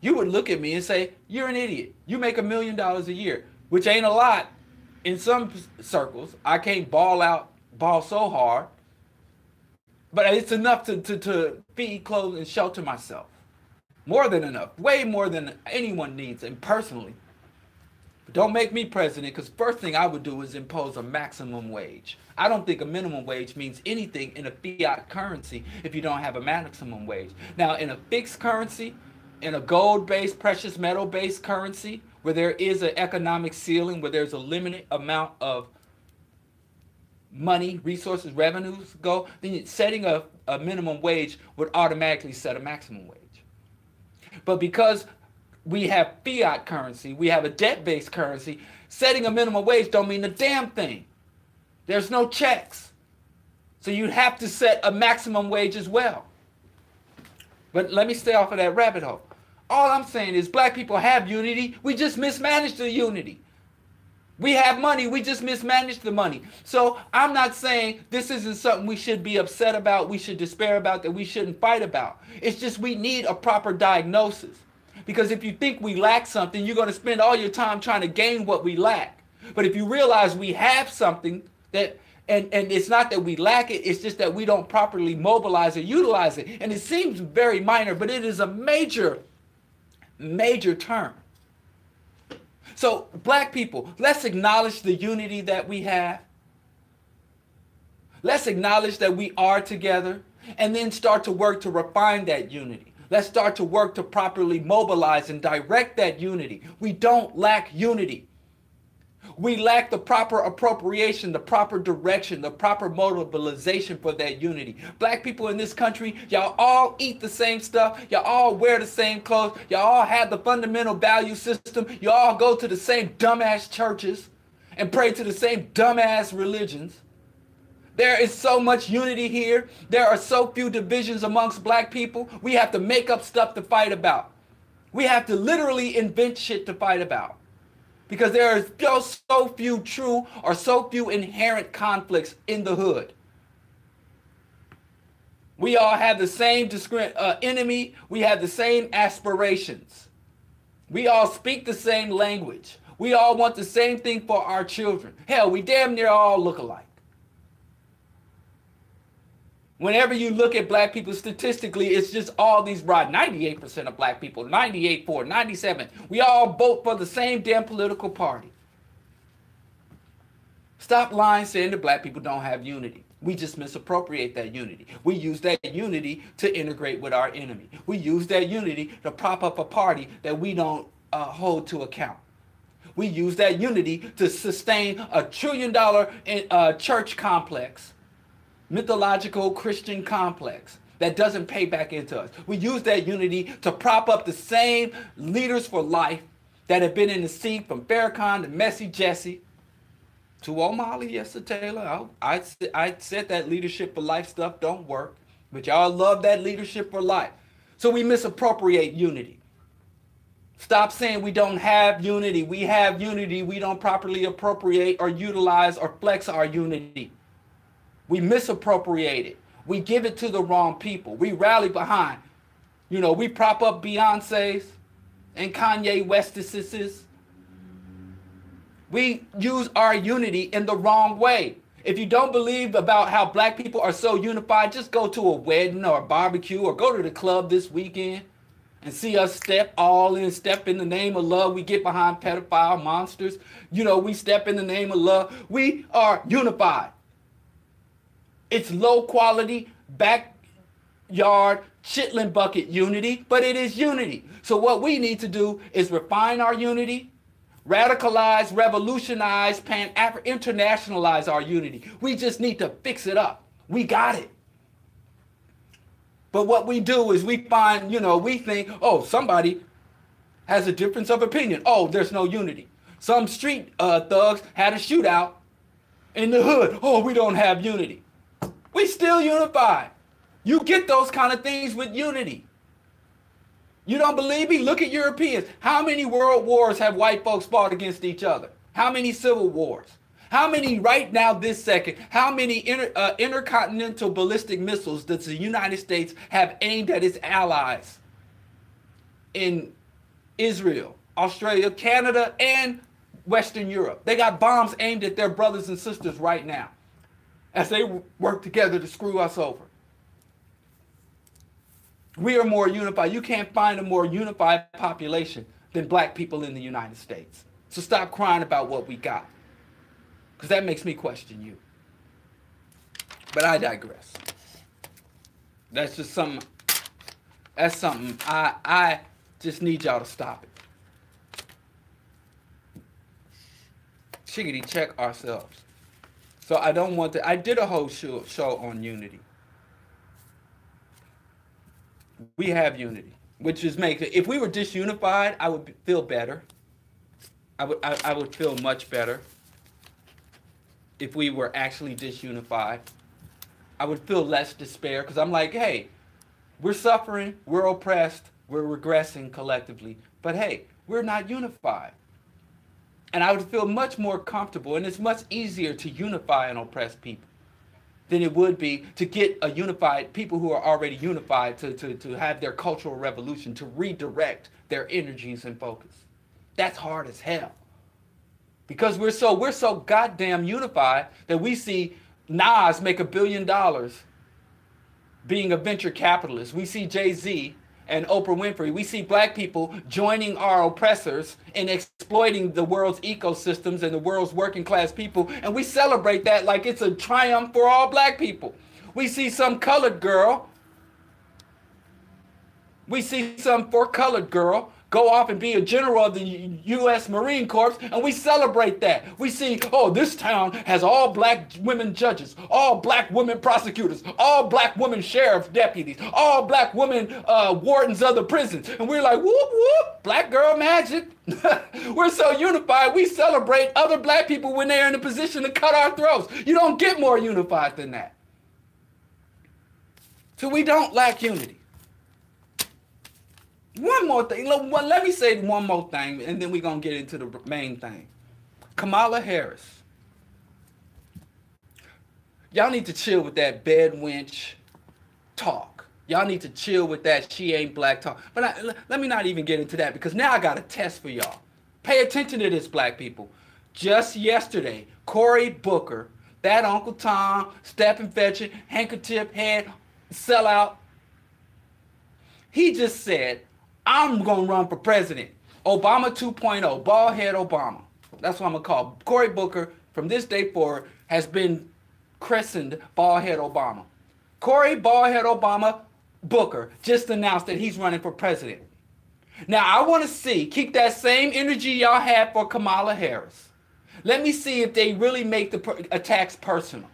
You would look at me and say, You're an idiot. You make a million dollars a year, which ain't a lot in some circles. I can't ball out ball so hard, but it's enough to, to, to feed, clothe, and shelter myself. More than enough, way more than anyone needs, and personally. But don't make me president, because first thing I would do is impose a maximum wage. I don't think a minimum wage means anything in a fiat currency if you don't have a maximum wage. Now, in a fixed currency, in a gold-based, precious metal-based currency where there is an economic ceiling, where there's a limited amount of money, resources, revenues go, then setting a, a minimum wage would automatically set a maximum wage. But because we have fiat currency, we have a debt-based currency, setting a minimum wage don't mean a damn thing. There's no checks. So you'd have to set a maximum wage as well. But let me stay off of that rabbit hole. All I'm saying is black people have unity. We just mismanage the unity. We have money, we just mismanage the money. So I'm not saying this isn't something we should be upset about, we should despair about, that we shouldn't fight about. It's just we need a proper diagnosis. Because if you think we lack something, you're going to spend all your time trying to gain what we lack. But if you realize we have something that and and it's not that we lack it it's just that we don't properly mobilize or utilize it and it seems very minor but it is a major major term so, black people, let's acknowledge the unity that we have. Let's acknowledge that we are together and then start to work to refine that unity. Let's start to work to properly mobilize and direct that unity. We don't lack unity. We lack the proper appropriation, the proper direction, the proper mobilization for that unity. Black people in this country, y'all all eat the same stuff. Y'all all wear the same clothes. Y'all all have the fundamental value system. You all go to the same dumbass churches and pray to the same dumbass religions. There is so much unity here. There are so few divisions amongst black people. We have to make up stuff to fight about. We have to literally invent shit to fight about because there are just so few true or so few inherent conflicts in the hood. We all have the same uh, enemy. We have the same aspirations. We all speak the same language. We all want the same thing for our children. Hell, we damn near all look alike. Whenever you look at black people statistically, it's just all these broad 98% of black people, 98 for 97. We all vote for the same damn political party. Stop lying saying that black people don't have unity. We just misappropriate that unity. We use that unity to integrate with our enemy. We use that unity to prop up a party that we don't uh, hold to account. We use that unity to sustain a trillion dollar in, uh, church complex mythological Christian complex that doesn't pay back into us. We use that unity to prop up the same leaders for life that have been in the seat from Farrakhan to Messy Jesse to O'Malley, yes, to Taylor. I, I, I said that leadership for life stuff don't work, but y'all love that leadership for life. So we misappropriate unity. Stop saying we don't have unity. We have unity. We don't properly appropriate or utilize or flex our unity. We misappropriate it. We give it to the wrong people. We rally behind. You know, we prop up Beyonce's and Kanye West's. We use our unity in the wrong way. If you don't believe about how black people are so unified, just go to a wedding or a barbecue or go to the club this weekend and see us step all in, step in the name of love. We get behind pedophile monsters. You know, we step in the name of love. We are unified. It's low quality backyard chitlin bucket unity, but it is unity. So what we need to do is refine our unity, radicalize, revolutionize, pan internationalize our unity. We just need to fix it up. We got it. But what we do is we find, you know, we think, oh, somebody has a difference of opinion. Oh, there's no unity. Some street uh, thugs had a shootout in the hood. Oh, we don't have unity. We still unified. You get those kind of things with unity. You don't believe me? Look at Europeans. How many world wars have white folks fought against each other? How many civil wars? How many right now, this second, how many inter, uh, intercontinental ballistic missiles does the United States have aimed at its allies in Israel, Australia, Canada, and Western Europe? They got bombs aimed at their brothers and sisters right now as they work together to screw us over. We are more unified. You can't find a more unified population than black people in the United States. So stop crying about what we got. Because that makes me question you. But I digress. That's just some that's something I I Just need y'all to stop it. Shiggity check ourselves. So I don't want to. I did a whole show, show on unity. We have unity, which is make if we were disunified, I would feel better. I would I, I would feel much better if we were actually disunified. I would feel less despair because I'm like, hey, we're suffering, we're oppressed, we're regressing collectively, but hey, we're not unified. And I would feel much more comfortable, and it's much easier to unify an oppressed people than it would be to get a unified people who are already unified to, to, to have their cultural revolution, to redirect their energies and focus. That's hard as hell. Because we're so we're so goddamn unified that we see Nas make a billion dollars being a venture capitalist. We see Jay-Z and Oprah Winfrey, we see black people joining our oppressors in exploiting the world's ecosystems and the world's working class people, and we celebrate that like it's a triumph for all black people. We see some colored girl, we see some for colored girl go off and be a general of the U.S. Marine Corps, and we celebrate that. We see, oh, this town has all black women judges, all black women prosecutors, all black women sheriff deputies, all black women uh, wardens of the prisons, and we're like, whoop whoop, black girl magic. we're so unified. We celebrate other black people when they're in a position to cut our throats. You don't get more unified than that. So we don't lack unity. One more thing. Let me say one more thing, and then we're to get into the main thing. Kamala Harris. Y'all need to chill with that bed wench talk. Y'all need to chill with that she ain't black talk. But I, let me not even get into that because now I got a test for y'all. Pay attention to this, black people. Just yesterday, Cory Booker, that Uncle Tom, Stepin Fetchit, handkerchief head, sellout, he just said I'm going to run for president. Obama 2.0, bald head Obama. That's what I'm going to call. Cory Booker, from this day forward, has been christened bald head Obama. Cory bald head Obama Booker just announced that he's running for president. Now, I want to see, keep that same energy y'all had for Kamala Harris. Let me see if they really make the per- attacks personal.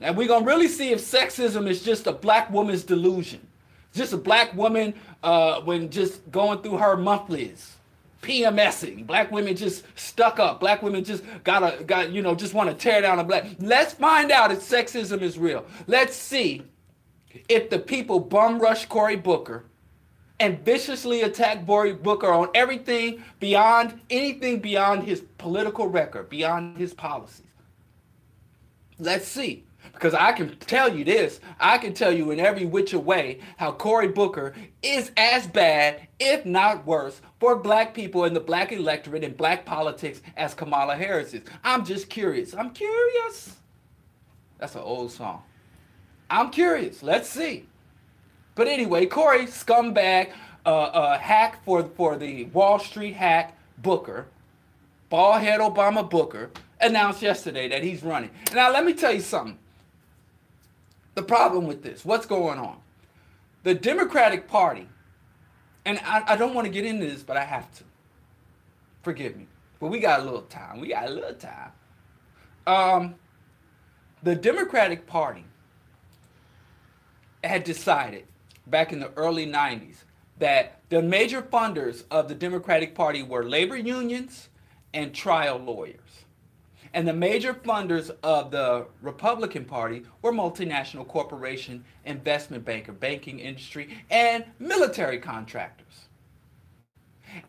And we're going to really see if sexism is just a black woman's delusion. Just a black woman uh, when just going through her monthlies, PMSing. Black women just stuck up. Black women just gotta got you know just want to tear down a black. Let's find out if sexism is real. Let's see if the people bum rush Cory Booker and viciously attack Cory Booker on everything beyond anything beyond his political record, beyond his policies. Let's see. Because I can tell you this, I can tell you in every which way how Cory Booker is as bad, if not worse, for black people in the black electorate and black politics as Kamala Harris is. I'm just curious. I'm curious. That's an old song. I'm curious. Let's see. But anyway, Cory, scumbag, uh, uh, hack for, for the Wall Street hack Booker, ballhead Obama Booker, announced yesterday that he's running. Now, let me tell you something the problem with this. What's going on? The Democratic Party, and I, I don't want to get into this, but I have to. Forgive me. But we got a little time. We got a little time. Um, the Democratic Party had decided back in the early 90s that the major funders of the Democratic Party were labor unions and trial lawyers. And the major funders of the Republican Party were multinational corporation, investment banker, banking industry, and military contractors.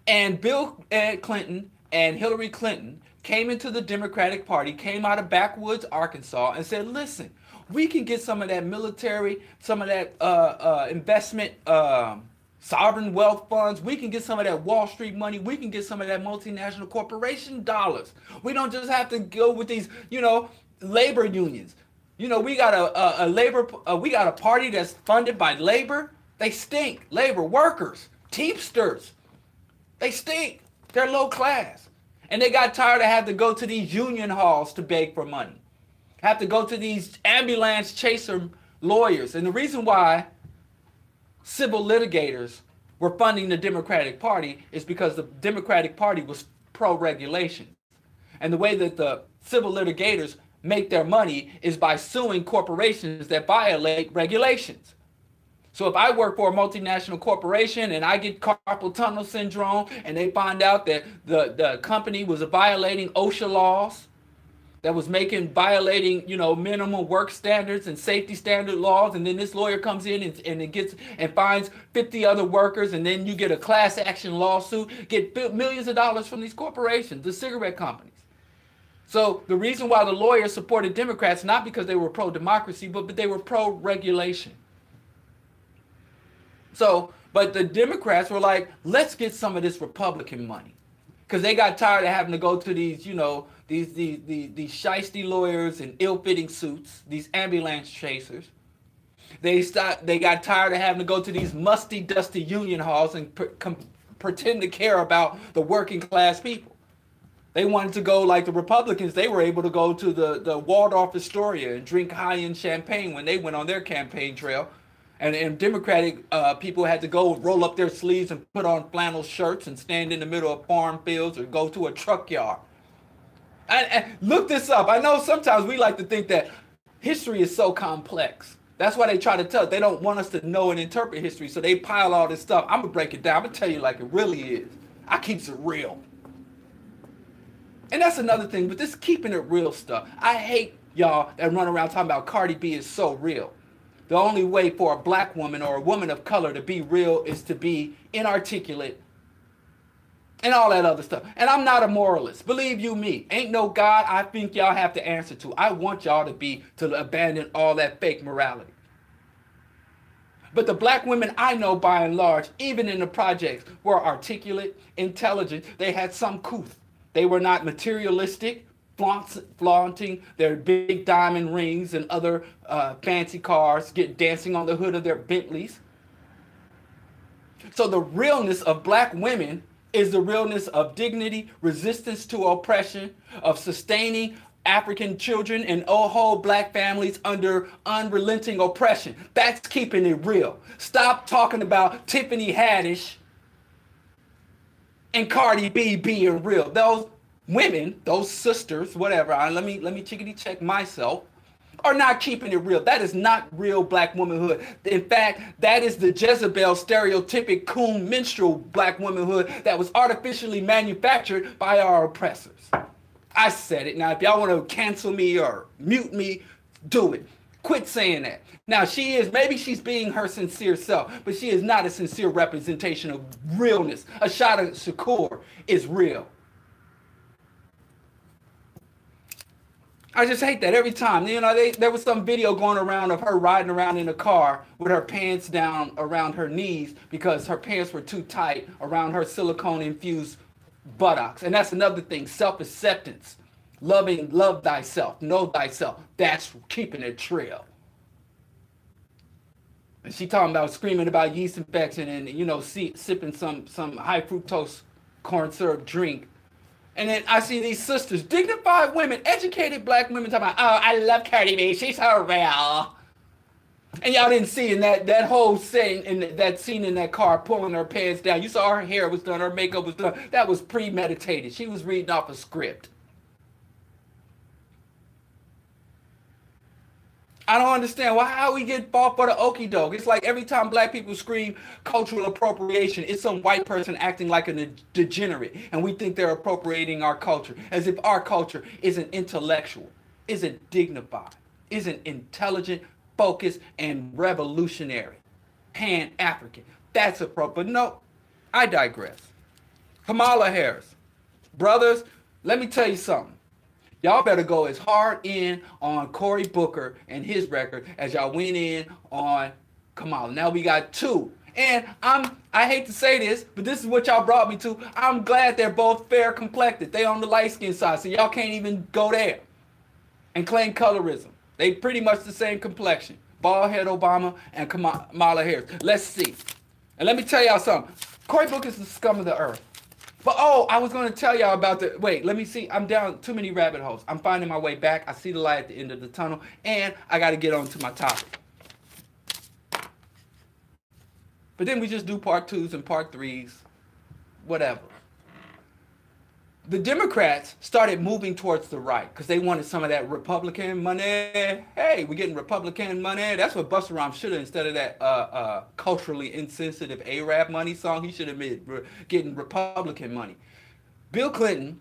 And Bill uh, Clinton and Hillary Clinton came into the Democratic Party, came out of backwoods Arkansas, and said, listen, we can get some of that military, some of that uh, uh, investment um, sovereign wealth funds. We can get some of that Wall Street money. We can get some of that multinational corporation dollars. We don't just have to go with these, you know, labor unions. You know, we got a, a, a labor, uh, we got a party that's funded by labor. They stink. Labor workers, Teamsters, they stink. They're low class. And they got tired of having to go to these union halls to beg for money. Have to go to these ambulance chaser lawyers. And the reason why civil litigators were funding the Democratic Party is because the Democratic Party was pro-regulation. And the way that the civil litigators make their money is by suing corporations that violate regulations. So if I work for a multinational corporation and I get carpal tunnel syndrome and they find out that the, the company was violating OSHA laws, that was making violating you know minimum work standards and safety standard laws and then this lawyer comes in and, and gets and finds 50 other workers and then you get a class action lawsuit get millions of dollars from these corporations the cigarette companies. So the reason why the lawyers supported democrats not because they were pro-democracy but, but they were pro-regulation. So but the democrats were like let's get some of this republican money because they got tired of having to go to these you know these these these, these shisty lawyers in ill-fitting suits, these ambulance chasers. They start, they got tired of having to go to these musty, dusty union halls and com- pretend to care about the working class people. They wanted to go like the Republicans. They were able to go to the, the Waldorf Astoria and drink high-end champagne when they went on their campaign trail. And, and Democratic uh, people had to go roll up their sleeves and put on flannel shirts and stand in the middle of farm fields or go to a truck yard and, look this up. I know sometimes we like to think that history is so complex. That's why they try to tell. They don't want us to know and interpret history, so they pile all this stuff. I'm gonna break it down. I'm gonna tell you like it really is. I keeps it real. And that's another thing, but this keeping it real stuff. I hate y'all that run around talking about Cardi B is so real. The only way for a black woman or a woman of color to be real is to be inarticulate, and all that other stuff. And I'm not a moralist. Believe you me, ain't no God I think y'all have to answer to. I want y'all to be to abandon all that fake morality. But the black women I know by and large, even in the projects, were articulate, intelligent. They had some couth. They were not materialistic, flaunting their big diamond rings and other uh, fancy cars, get dancing on the hood of their Bentleys. So the realness of black women is the realness of dignity, resistance to oppression, of sustaining African children and whole black families under unrelenting oppression. That's keeping it real. Stop talking about Tiffany Haddish and Cardi B being real. Those women, those sisters, whatever. let me let me chickity check myself are not keeping it real. That is not real black womanhood. In fact, that is the Jezebel stereotypic coon minstrel black womanhood that was artificially manufactured by our oppressors. I said it. Now, if y'all want to cancel me or mute me, do it. Quit saying that. Now, she is, maybe she's being her sincere self, but she is not a sincere representation of realness. Assata Shakur is real. I just hate that every time. You know, they, there was some video going around of her riding around in a car with her pants down around her knees because her pants were too tight around her silicone infused buttocks. And that's another thing self acceptance, loving, love thyself, know thyself. That's keeping it real. And she talking about screaming about yeast infection and, you know, see, sipping some, some high fructose corn syrup drink and then I see these sisters, dignified women, educated black women talking about, oh, I love Cardi B. She's so real. And y'all didn't see in that that whole scene in that scene in that car pulling her pants down. You saw her hair was done, her makeup was done. That was premeditated. She was reading off a script. I don't understand why how we get fought for the okey doke. It's like every time black people scream cultural appropriation, it's some white person acting like a degenerate, and we think they're appropriating our culture as if our culture isn't intellectual, isn't dignified, isn't intelligent, focused, and revolutionary, pan African. That's appropriate. But no, I digress. Kamala Harris, brothers, let me tell you something. Y'all better go as hard in on Cory Booker and his record as y'all went in on Kamala. Now we got two. And I'm I hate to say this, but this is what y'all brought me to. I'm glad they're both fair complected. They on the light skin side, so y'all can't even go there and claim colorism. They pretty much the same complexion. Bald head Obama and Kamala Harris. Let's see. And let me tell y'all something. Cory Booker is the scum of the earth. But oh, I was going to tell y'all about the. Wait, let me see. I'm down too many rabbit holes. I'm finding my way back. I see the light at the end of the tunnel, and I got to get on to my topic. But then we just do part twos and part threes, whatever. The Democrats started moving towards the right because they wanted some of that Republican money. Hey, we're getting Republican money. That's what Busta Rhymes should have instead of that uh, uh, culturally insensitive Arab money song. He should have been getting Republican money. Bill Clinton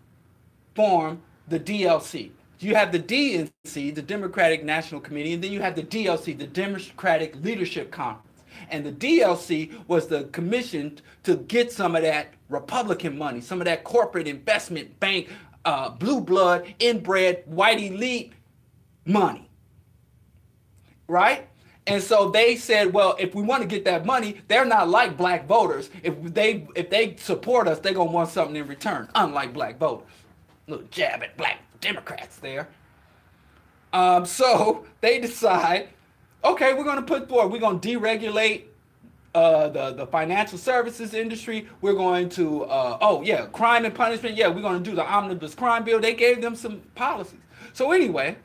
formed the DLC. You have the DNC, the Democratic National Committee, and then you have the DLC, the Democratic Leadership Conference. And the DLC was the commission to get some of that Republican money, some of that corporate investment bank, uh, blue blood, inbred, white elite money. Right? And so they said, well, if we want to get that money, they're not like black voters. If they if they support us, they're gonna want something in return, unlike black voters. Little jab at black Democrats there. Um, so they decide, okay, we're gonna put forward, we're gonna deregulate uh, the the financial services industry. We're going to uh, oh yeah, crime and punishment. Yeah, we're going to do the omnibus crime bill. They gave them some policies. So anyway,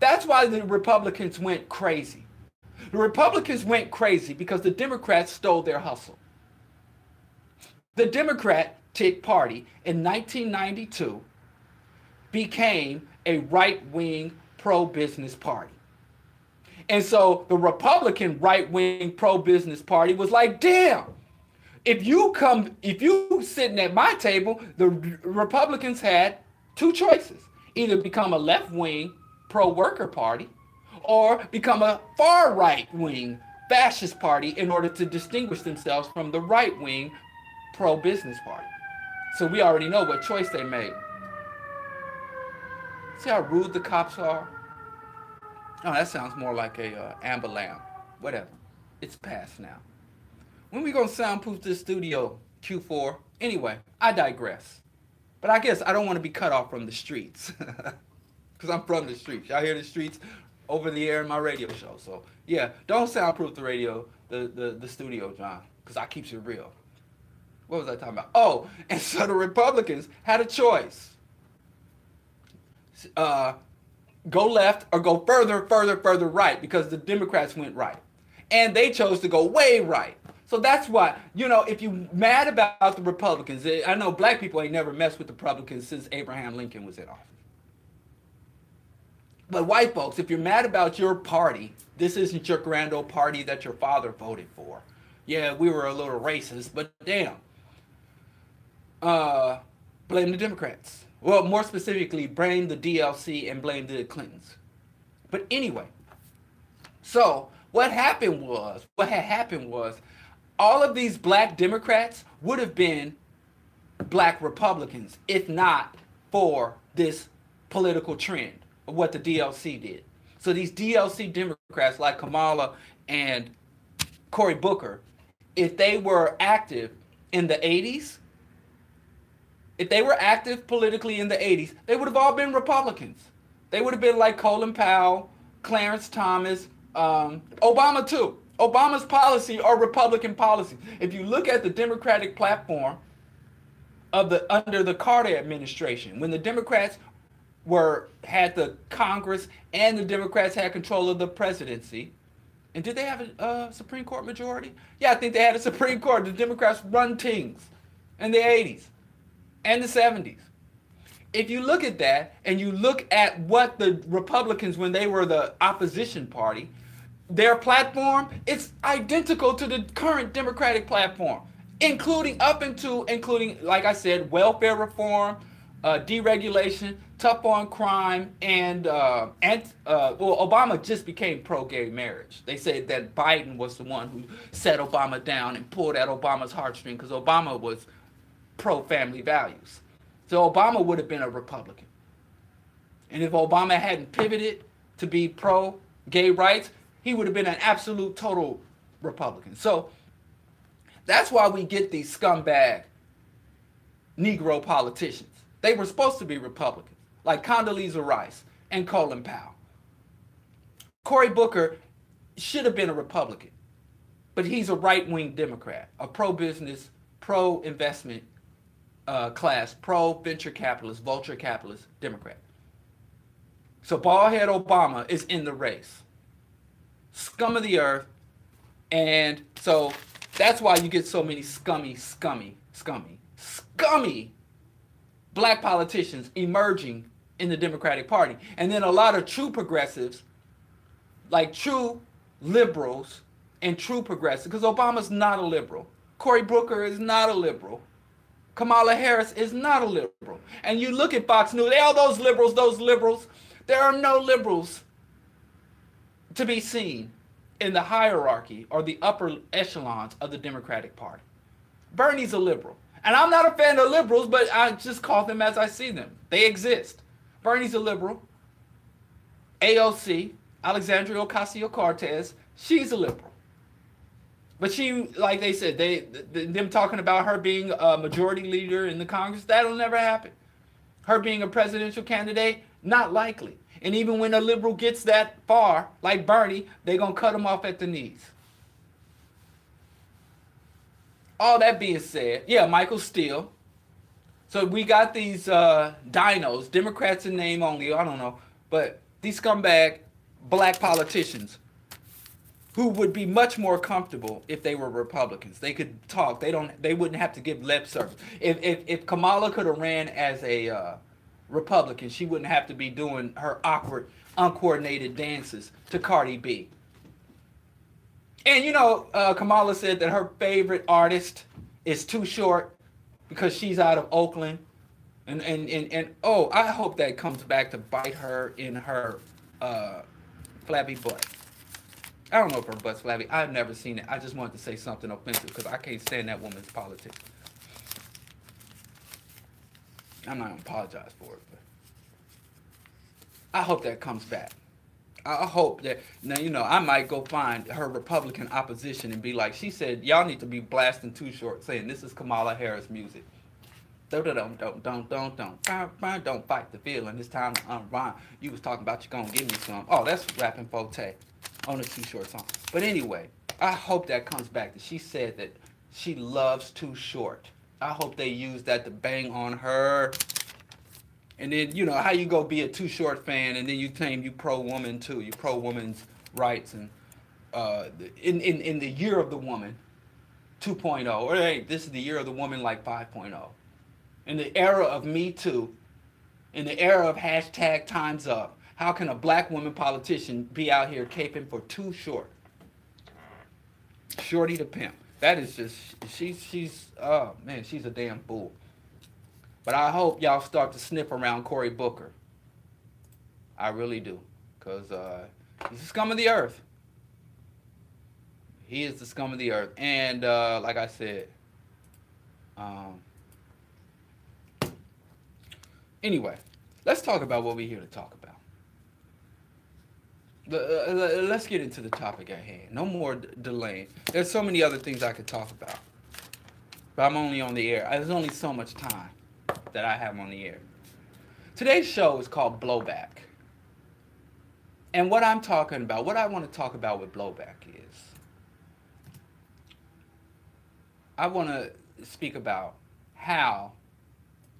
that's why the Republicans went crazy. The Republicans went crazy because the Democrats stole their hustle. The Democratic Party in 1992 became a right-wing pro-business party. And so the Republican right wing pro business party was like, damn, if you come, if you sitting at my table, the Republicans had two choices either become a left wing pro worker party or become a far right wing fascist party in order to distinguish themselves from the right wing pro business party. So we already know what choice they made. See how rude the cops are? Oh, that sounds more like a uh, amber lamb. Whatever. It's past now. When we gonna soundproof this studio, Q4? Anyway, I digress. But I guess I don't want to be cut off from the streets. Because I'm from the streets. Y'all hear the streets over the air in my radio show. So yeah, don't soundproof the radio, the, the, the studio, John. Because I keeps it real. What was I talking about? Oh, and so the Republicans had a choice. Uh, go left or go further, further, further right because the Democrats went right. And they chose to go way right. So that's why, you know, if you mad about the Republicans, eh, I know black people ain't never messed with the Republicans since Abraham Lincoln was in office. But white folks, if you're mad about your party, this isn't your grand old party that your father voted for. Yeah, we were a little racist, but damn. Uh, blame the Democrats. Well, more specifically, blame the DLC and blame the Clintons. But anyway, so what happened was, what had happened was, all of these black Democrats would have been black Republicans if not for this political trend of what the DLC did. So these DLC Democrats like Kamala and Cory Booker, if they were active in the 80s, if they were active politically in the 80s, they would have all been Republicans. They would have been like Colin Powell, Clarence Thomas, um, Obama too. Obama's policy are Republican policies. If you look at the Democratic platform of the under the Carter administration, when the Democrats were had the Congress and the Democrats had control of the presidency, and did they have a uh, Supreme Court majority? Yeah, I think they had a Supreme Court. The Democrats run things in the 80s and the 70s. If you look at that and you look at what the Republicans, when they were the opposition party, their platform, it's identical to the current Democratic platform, including up into, including, like I said, welfare reform, uh, deregulation, tough on crime, and uh, and uh, well, Obama just became pro-gay marriage. They said that Biden was the one who set Obama down and pulled at Obama's heartstring because Obama was pro family values. So Obama would have been a Republican. And if Obama hadn't pivoted to be pro gay rights, he would have been an absolute total Republican. So that's why we get these scumbag Negro politicians. They were supposed to be Republicans, like Condoleezza Rice and Colin Powell. Cory Booker should have been a Republican, but he's a right wing Democrat, a pro business, pro investment uh, class, pro venture capitalist, vulture capitalist Democrat. So ballhead Obama is in the race. Scum of the earth. And so That's why you get so many scummy, scummy, scummy, scummy black politicians emerging in the Democratic Party. And then a lot of true progressives, like true liberals and true progressives, because Obama's not a liberal. Cory Booker is not a liberal. Kamala Harris is not a liberal. And you look at Fox News, they all those liberals, those liberals, there are no liberals to be seen in the hierarchy or the upper echelons of the Democratic Party. Bernie's a liberal. And I'm not a fan of liberals, but I just call them as I see them. They exist. Bernie's a liberal. AOC, Alexandria Ocasio Cortez, she's a liberal. But she, like they said, they them talking about her being a majority leader in the Congress, that'll never happen. Her being a presidential candidate, not likely. And even when a liberal gets that far, like Bernie, they're gonna cut him off at the knees. All that being said, yeah, Michael Steele. So we got these uh, dinos, Democrats in name only, I don't know, but these scumbag black politicians who would be much more comfortable if they were Republicans. They could talk. They don't. They wouldn't have to give lip service. If if, if Kamala could have ran as a uh, Republican, she wouldn't have to be doing her awkward, uncoordinated dances to Cardi B. And you know, uh, Kamala said that her favorite artist is Too Short because she's out of Oakland. And and and, and oh, I hope that comes back to bite her in her uh, flabby butt. I don't know if her butt's flabby. I've never seen it. I just wanted to say something offensive because I can't stand that woman's politics. I'm not gonna apologize for it, but I hope that comes back. I hope that now you know I might go find her Republican opposition and be like, she said, y'all need to be blasting too short, saying this is Kamala Harris music. Don't don't don't don't don't don't don't fight the feeling. It's time to unwind. You was talking about you gonna give me some. Oh, that's Rappin' 4-Tay on a too short song. But anyway, I hope that comes back. That she said that she loves too short. I hope they use that to bang on her. And then you know how you go be a too short fan, and then you claim you pro woman too. You pro woman's rights, and uh, in in in the year of the woman, 2.0, or hey, this is the year of the woman like 5.0. In the era of Me Too, in the era of hashtag Times Up, how can a black woman politician be out here caping for too short? Shorty the pimp. That is just she's she's oh man, she's a damn fool. But I hope y'all start to sniff around Cory Booker. I really do. Because uh, he's the scum of the earth. He is the scum of the earth. And uh, like I said, um, anyway, let's talk about what we're here to talk about. Uh, let's get into the topic at hand. No more delaying. There's so many other things I could talk about. But I'm only on the air. There's only so much time that I have on the air. Today's show is called Blowback. And what I'm talking about, what I want to talk about with blowback is I want to speak about how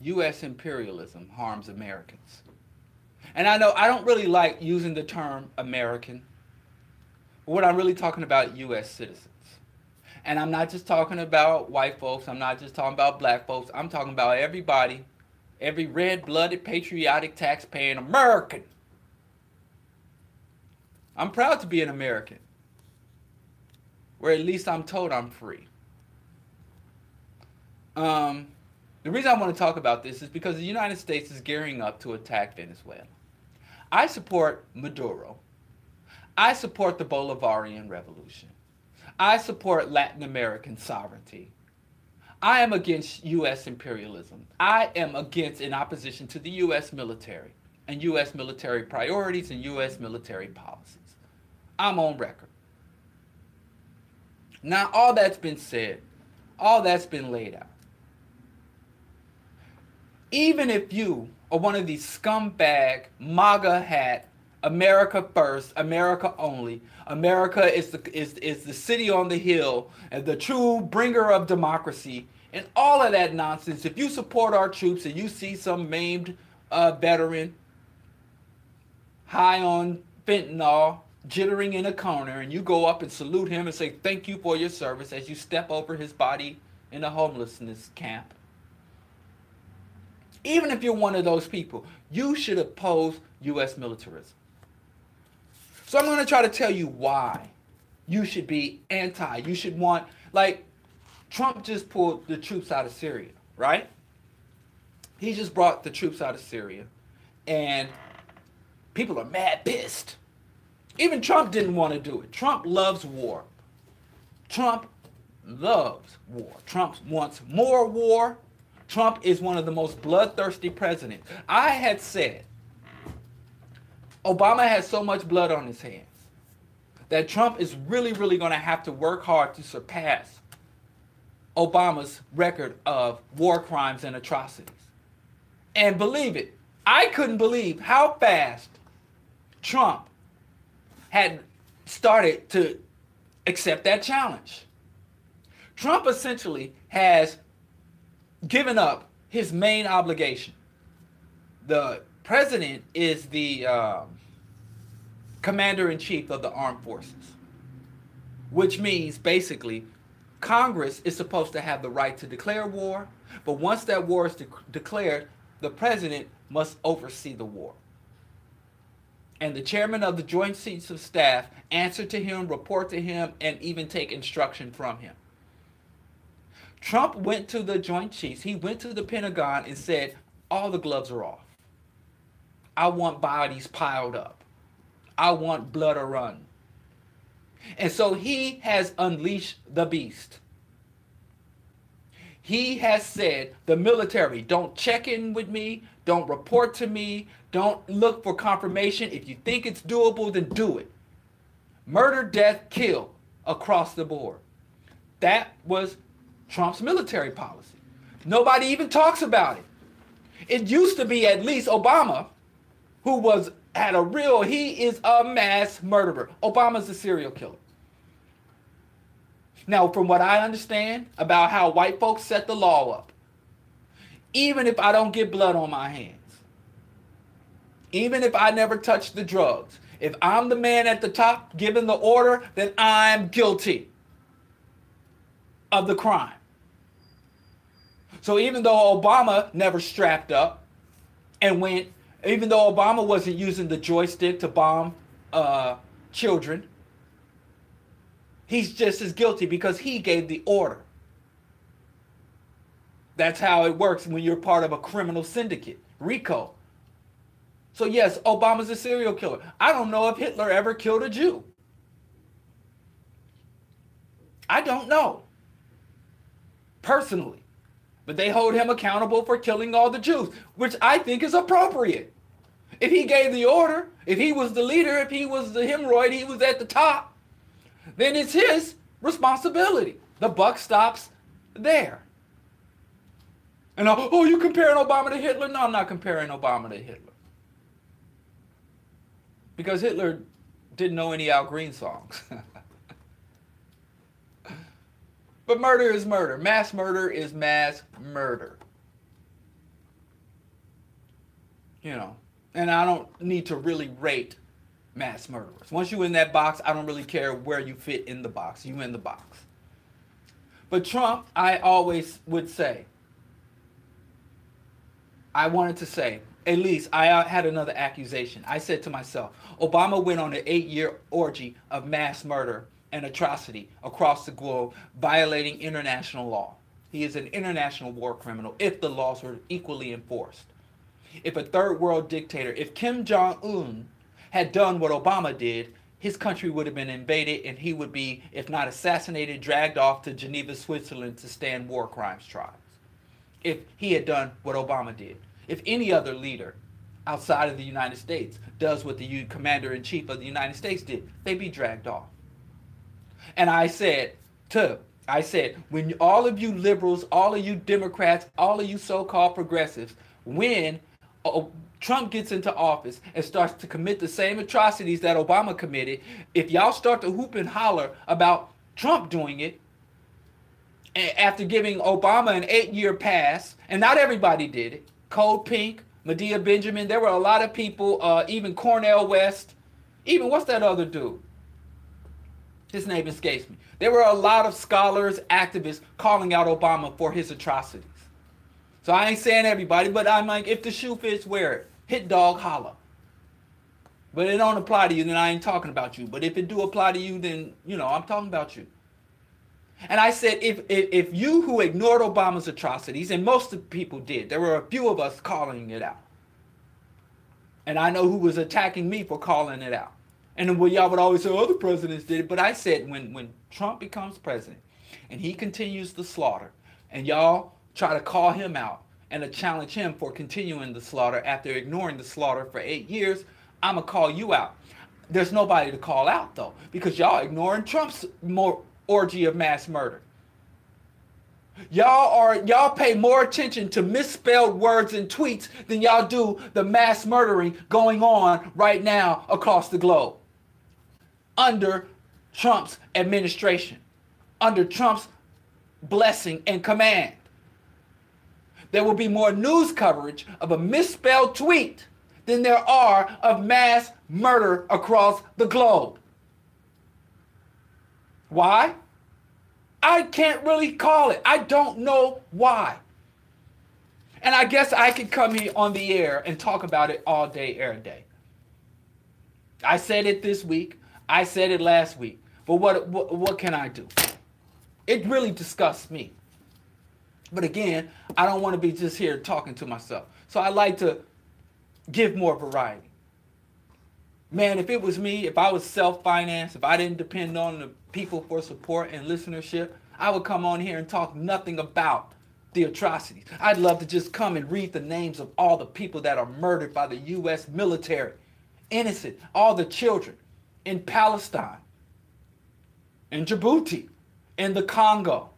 U.S. imperialism harms Americans. And I know I don't really like using the term American. What I'm really talking about is U.S. citizens. And I'm not just talking about white folks. I'm not just talking about black folks. I'm talking about everybody, every red-blooded, patriotic, tax-paying American. I'm proud to be an American, where at least I'm told I'm free. Um, the reason I want to talk about this is because the United States is gearing up to attack Venezuela. I support Maduro. I support the Bolivarian Revolution. I support Latin American sovereignty. I am against U.S. imperialism. I am against in opposition to the U.S. military and U.S. military priorities and U.S. military policies. I'm on record. Now, all that's been said, all that's been laid out. Even if you are one of these scumbag, MAGA hat, America first, America only. America is the is is the city on the hill and the true bringer of democracy and all of that nonsense. If you support our troops and you see some maimed uh, veteran high on fentanyl jittering in a corner and you go up and salute him and say thank you for your service as you step over his body in a homelessness camp. Even if you're one of those people, you should oppose U.S. militarism. So I'm going to try to tell you why you should be anti. You should want, like, Trump just pulled the troops out of Syria, right? He just brought the troops out of Syria, and people are mad pissed. Even Trump didn't want to do it. Trump loves war. Trump loves war. Trump wants more war. Trump is one of the most bloodthirsty presidents. I had said Obama has so much blood on his hands that Trump is really, really going to have to work hard to surpass Obama's record of war crimes and atrocities. And believe it, I couldn't believe how fast Trump had started to accept that challenge. Trump essentially has given up his main obligation. The president is the um, commander in chief of the armed forces, which means basically Congress is supposed to have the right to declare war, but once that war is de- declared, the president must oversee the war and the chairman of the Joint Chiefs of Staff answer to him, report to him, and even take instruction from him. Trump went to the Joint Chiefs, he went to the Pentagon and said, All the gloves are off. I want bodies piled up. I want blood to run. And so he has unleashed the beast. He has said, the military, don't check in with me, don't report to me, don't look for confirmation. If you think it's doable, then do it. Murder, death, kill across the board. That was Trump's military policy. Nobody even talks about it. It used to be at least Obama, who was had a real, he is a mass murderer. Obama's a serial killer. Now, from what I understand about how white folks set the law up, even if I don't get blood on my hands, even if I never touch the drugs, if I'm the man at the top giving the order, then I'm guilty of the crime. So even though Obama never strapped up and went, even though Obama wasn't using the joystick to bomb uh, children, he's just as guilty because he gave the order. That's how it works when you're part of a criminal syndicate, RICO. So, yes, Obama's a serial killer. I don't know if Hitler ever killed a Jew. I don't know. Personally. But they hold him accountable for killing all the Jews, which I think is appropriate. If he gave the order, if he was the leader, if he was the hemorrhoid, he was at the top, then it's his responsibility. The buck stops there. And uh, oh, you comparing Obama to Hitler? No, I'm not comparing Obama to Hitler because Hitler didn't know any Al Green songs. but murder is murder. Mass murder is mass murder. You know, and I don't need to really rate mass murderers. Once you're in that box, I don't really care where you fit in the box. You in the box. But Trump, I always would say, I wanted to say, at least I uh, had another accusation. I said to myself, Obama went on an eight year orgy of mass murder and atrocity across the globe, violating international law. He is an international war criminal if the laws were equally enforced. If a third world dictator, if Kim Jong un had done what Obama did, his country would have been invaded and he would be, if not assassinated, dragged off to Geneva, Switzerland to stand war crimes trials. If he had done what Obama did. If any other leader outside of the United States does what the commander in chief of the United States did, they'd be dragged off. And I said, to, I said, when all of you liberals, all of you Democrats, all of you so called progressives, when uh, Trump gets into office and starts to commit the same atrocities that Obama committed, if y'all start to hoop and holler about Trump doing it, after giving Obama an eight year pass, and not everybody did it, Code Pink, Medea Benjamin. There were a lot of people, uh, even Cornel West, Even what's that other dude? His name escapes me. There were a lot of scholars, activists calling out Obama for his atrocities. So I ain't saying everybody, but I'm like, if the shoe fits, wear it. Hit dog, holla. But it don't apply to you, then I ain't talking about you. But if it do apply to you, then you know I'm talking about you. And I said, if, if, if you who ignored Obama's atrocities, and most of the people did, there were a few of us calling it out. And I know who was attacking me for calling it out. And well, y'all would always say other presidents did it. But I said when, when Trump becomes president and he continues the slaughter, and y'all try to call him out and to challenge him for continuing the slaughter after ignoring the slaughter for eight years, I'm going to call you out. There's nobody to call out, though, because y'all ignoring Trump's more orgy of mass murder. Y'all are y'all pay more attention to misspelled words and tweets than y'all do the mass murdering going on right now across the globe. Under Trump's administration, under Trump's blessing and command. There will be more news coverage of a misspelled tweet than there are of mass murder across the globe. Why? I can't really call it. I don't know why. And I guess I could come here on the air and talk about it all day, every day. I said it this week. I said it last week. But what, what, what can I do? It really disgusts me. But again, I don't want to be just here talking to myself. So I like to give more variety. Man, if it was me, if I was self-financed, if I didn't depend on the people for support and listenership, I would come on here and talk nothing about the atrocities. I'd love to just come and read the names of all the people that are murdered by the U.S. military, innocent, all the children in Palestine, in Djibouti, in the Congo,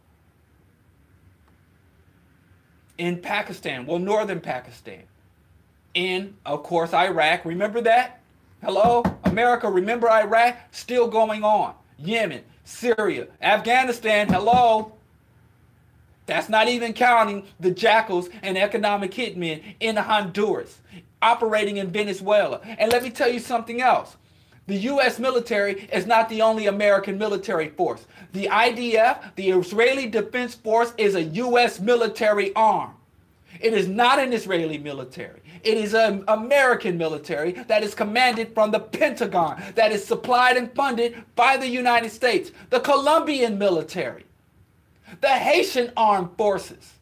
in Pakistan, well, northern Pakistan, in, of course, Iraq. Remember that? Hello? America, remember Iraq? Still going on. Yemen, Syria, Afghanistan, hello. That's not even counting the jackals and economic hitmen in Honduras, operating in Venezuela. And let me tell you something else. The U.S. military is not the only American military force. The IDF, the Israeli Defense Force, is a U.S. military arm. It is not an Israeli military. It is an American military that is commanded from the Pentagon, that is supplied and funded by the United States, the Colombian military, the Haitian armed forces.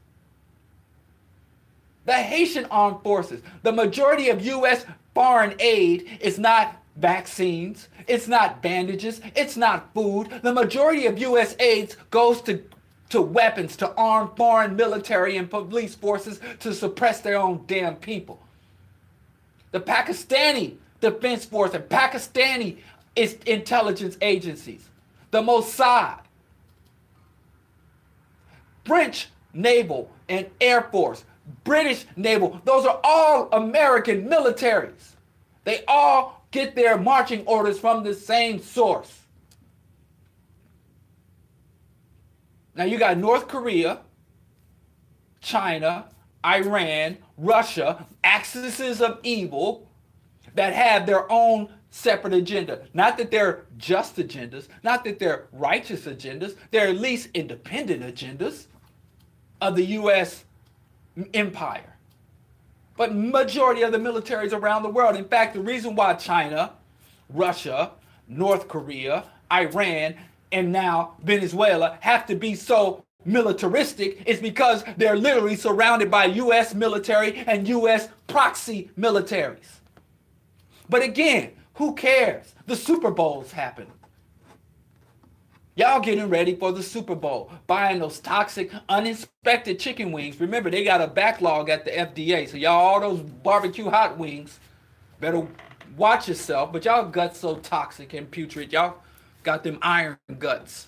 The Haitian armed forces. The majority of U.S. foreign aid is not vaccines, it's not bandages, it's not food. The majority of U.S. aid goes to to weapons to arm foreign military and police forces to suppress their own damn people the Pakistani Defense Force and Pakistani intelligence agencies, the Mossad, French naval and air force, British naval, those are all American militaries. They all get their marching orders from the same source. Now you got North Korea, China, Iran, Russia, axes of evil that have their own separate agenda. Not that they're just agendas, not that they're righteous agendas, they're at least independent agendas of the US empire. But majority of the militaries around the world, in fact, the reason why China, Russia, North Korea, Iran, and now Venezuela have to be so militaristic is because they're literally surrounded by U.S. military and U.S. proxy militaries. But again, who cares? The Super Bowl's happening. Y'all getting ready for the Super Bowl, buying those toxic, uninspected chicken wings. Remember, they got a backlog at the FDA. So y'all, all those barbecue hot wings, better watch yourself. But y'all guts so toxic and putrid. Y'all got them iron guts.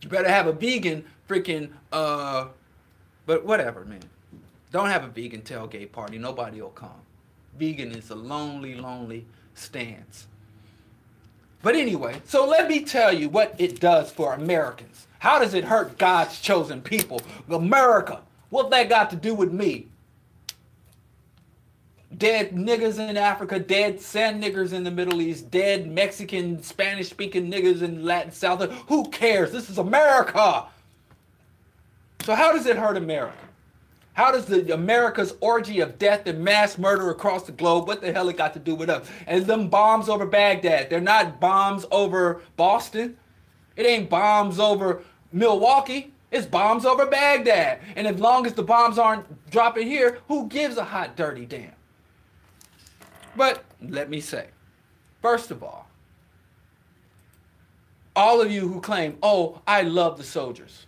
You better have a vegan freaking uh but whatever, man. Don't have a vegan tailgate party. Nobody will come. Vegan is a lonely, lonely stance. But anyway, so let me tell you what it does for Americans. How does it hurt God's chosen people? America. What that got to do with me? dead niggas in Africa, dead sand niggers in the Middle East, dead Mexican, Spanish speaking niggas in Latin South. Who cares? This is America. So how does it hurt America? How does the America's orgy of death and mass murder across the globe, what the hell it got to do with us? And them bombs over Baghdad, they're not bombs over Boston. It ain't bombs over Milwaukee. It's bombs over Baghdad. And as long as the bombs aren't dropping here, who gives a hot, dirty damn? But let me say, first of all, all of you who claim, oh, I love the soldiers.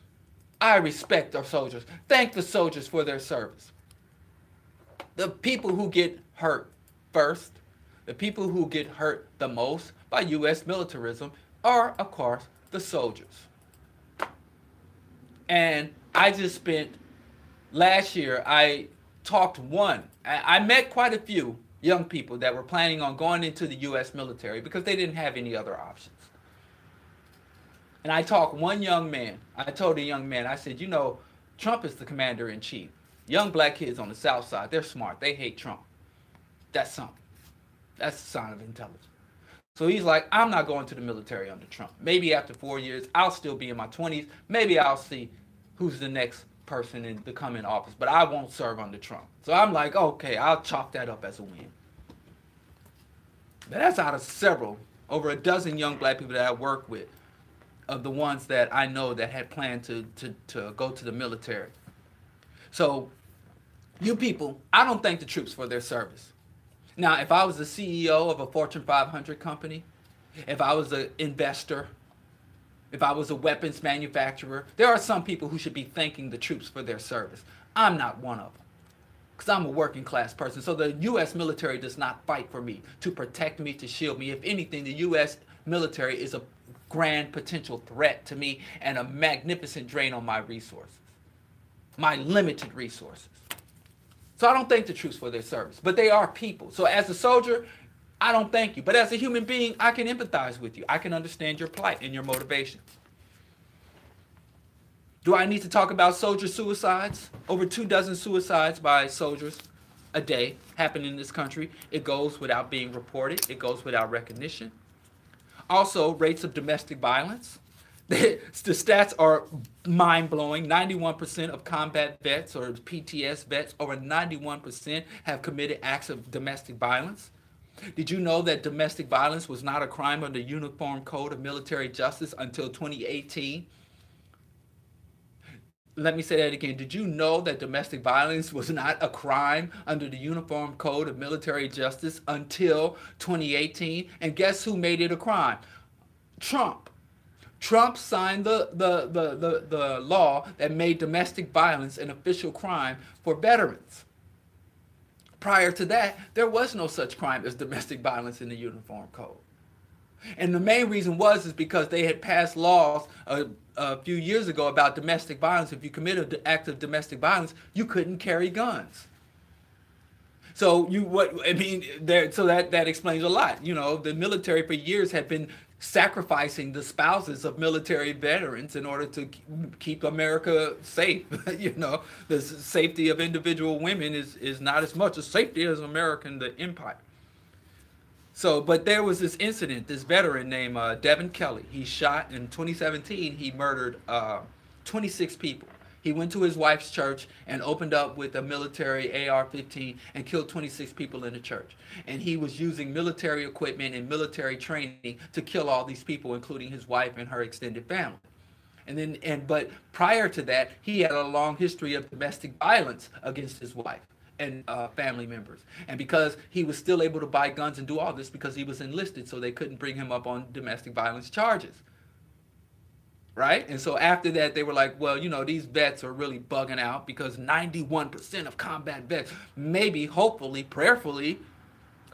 I respect our soldiers. Thank the soldiers for their service. The people who get hurt first, the people who get hurt the most by U.S. militarism are, of course, the soldiers. And I just spent last year, I talked one, I, met quite a few young people that were planning on going into the U.S. military because they didn't have any other options. And I talked one young man. I told a young man, I said, you know, Trump is the commander in chief. Young black kids on the South Side, they're smart. They hate Trump. That's something. That's a sign of intelligence. So he's like, I'm not going to the military under Trump. Maybe after four years, I'll still be in my 20s. Maybe I'll see who's the next person in to come in office, but I won't serve under Trump. So I'm like, okay, I'll chalk that up as a win. But that's out of several, over a dozen young black people that I work with, of the ones that I know that had planned to, to, to go to the military. So you people, I don't thank the troops for their service. Now, if I was the CEO of a Fortune 500 company, if I was an investor, if I was a weapons manufacturer, there are some people who should be thanking the troops for their service. I'm not one of them because I'm a working class person. So the U.S. military does not fight for me, to protect me, to shield me. If anything, the U.S. military is a grand potential threat to me and a magnificent drain on my resources, my limited resources. So I don't thank the troops for their service, but they are people. So as a soldier, I don't thank you. But as a human being, I can empathize with you. I can understand your plight and your motivations. Do I need to talk about soldier suicides? Over two dozen suicides by soldiers a day happen in this country. It goes without being reported. It goes without recognition. Also, rates of domestic violence. the stats are mind blowing. 91% of combat vets or PTS vets, over 91% have committed acts of domestic violence. Did you know that domestic violence was not a crime under Uniform Code of Military Justice until 2018? Let me say that again. Did you know that domestic violence was not a crime under the Uniform Code of Military Justice until 2018? And guess who made it a crime? Trump. Trump signed the, the, the, the, the law that made domestic violence an official crime for veterans. Prior to that, there was no such crime as domestic violence in the Uniform Code. And the main reason was is because they had passed laws a, a few years ago about domestic violence. If you committed an act of domestic violence, you couldn't carry guns. So you what I mean there so that that explains a lot. You know, the military for years had been sacrificing the spouses of military veterans in order to keep America safe. you know, the safety of individual women is is not as much a safety as American the empire. So, but there was this incident, this veteran named uh, Devin Kelley. He shot in 2017, he murdered uh, 26 people. He went to his wife's church and opened up with a military AR-15 and killed 26 people in the church. And he was using military equipment and military training to kill all these people, including his wife and her extended family. And then, and but prior to that, he had a long history of domestic violence against his wife and uh, family members. And because he was still able to buy guns and do all this because he was enlisted, so they couldn't bring him up on domestic violence charges. Right? And so after that, they were like, well, you know, these vets are really bugging out because 91% of combat vets, maybe, hopefully, prayerfully,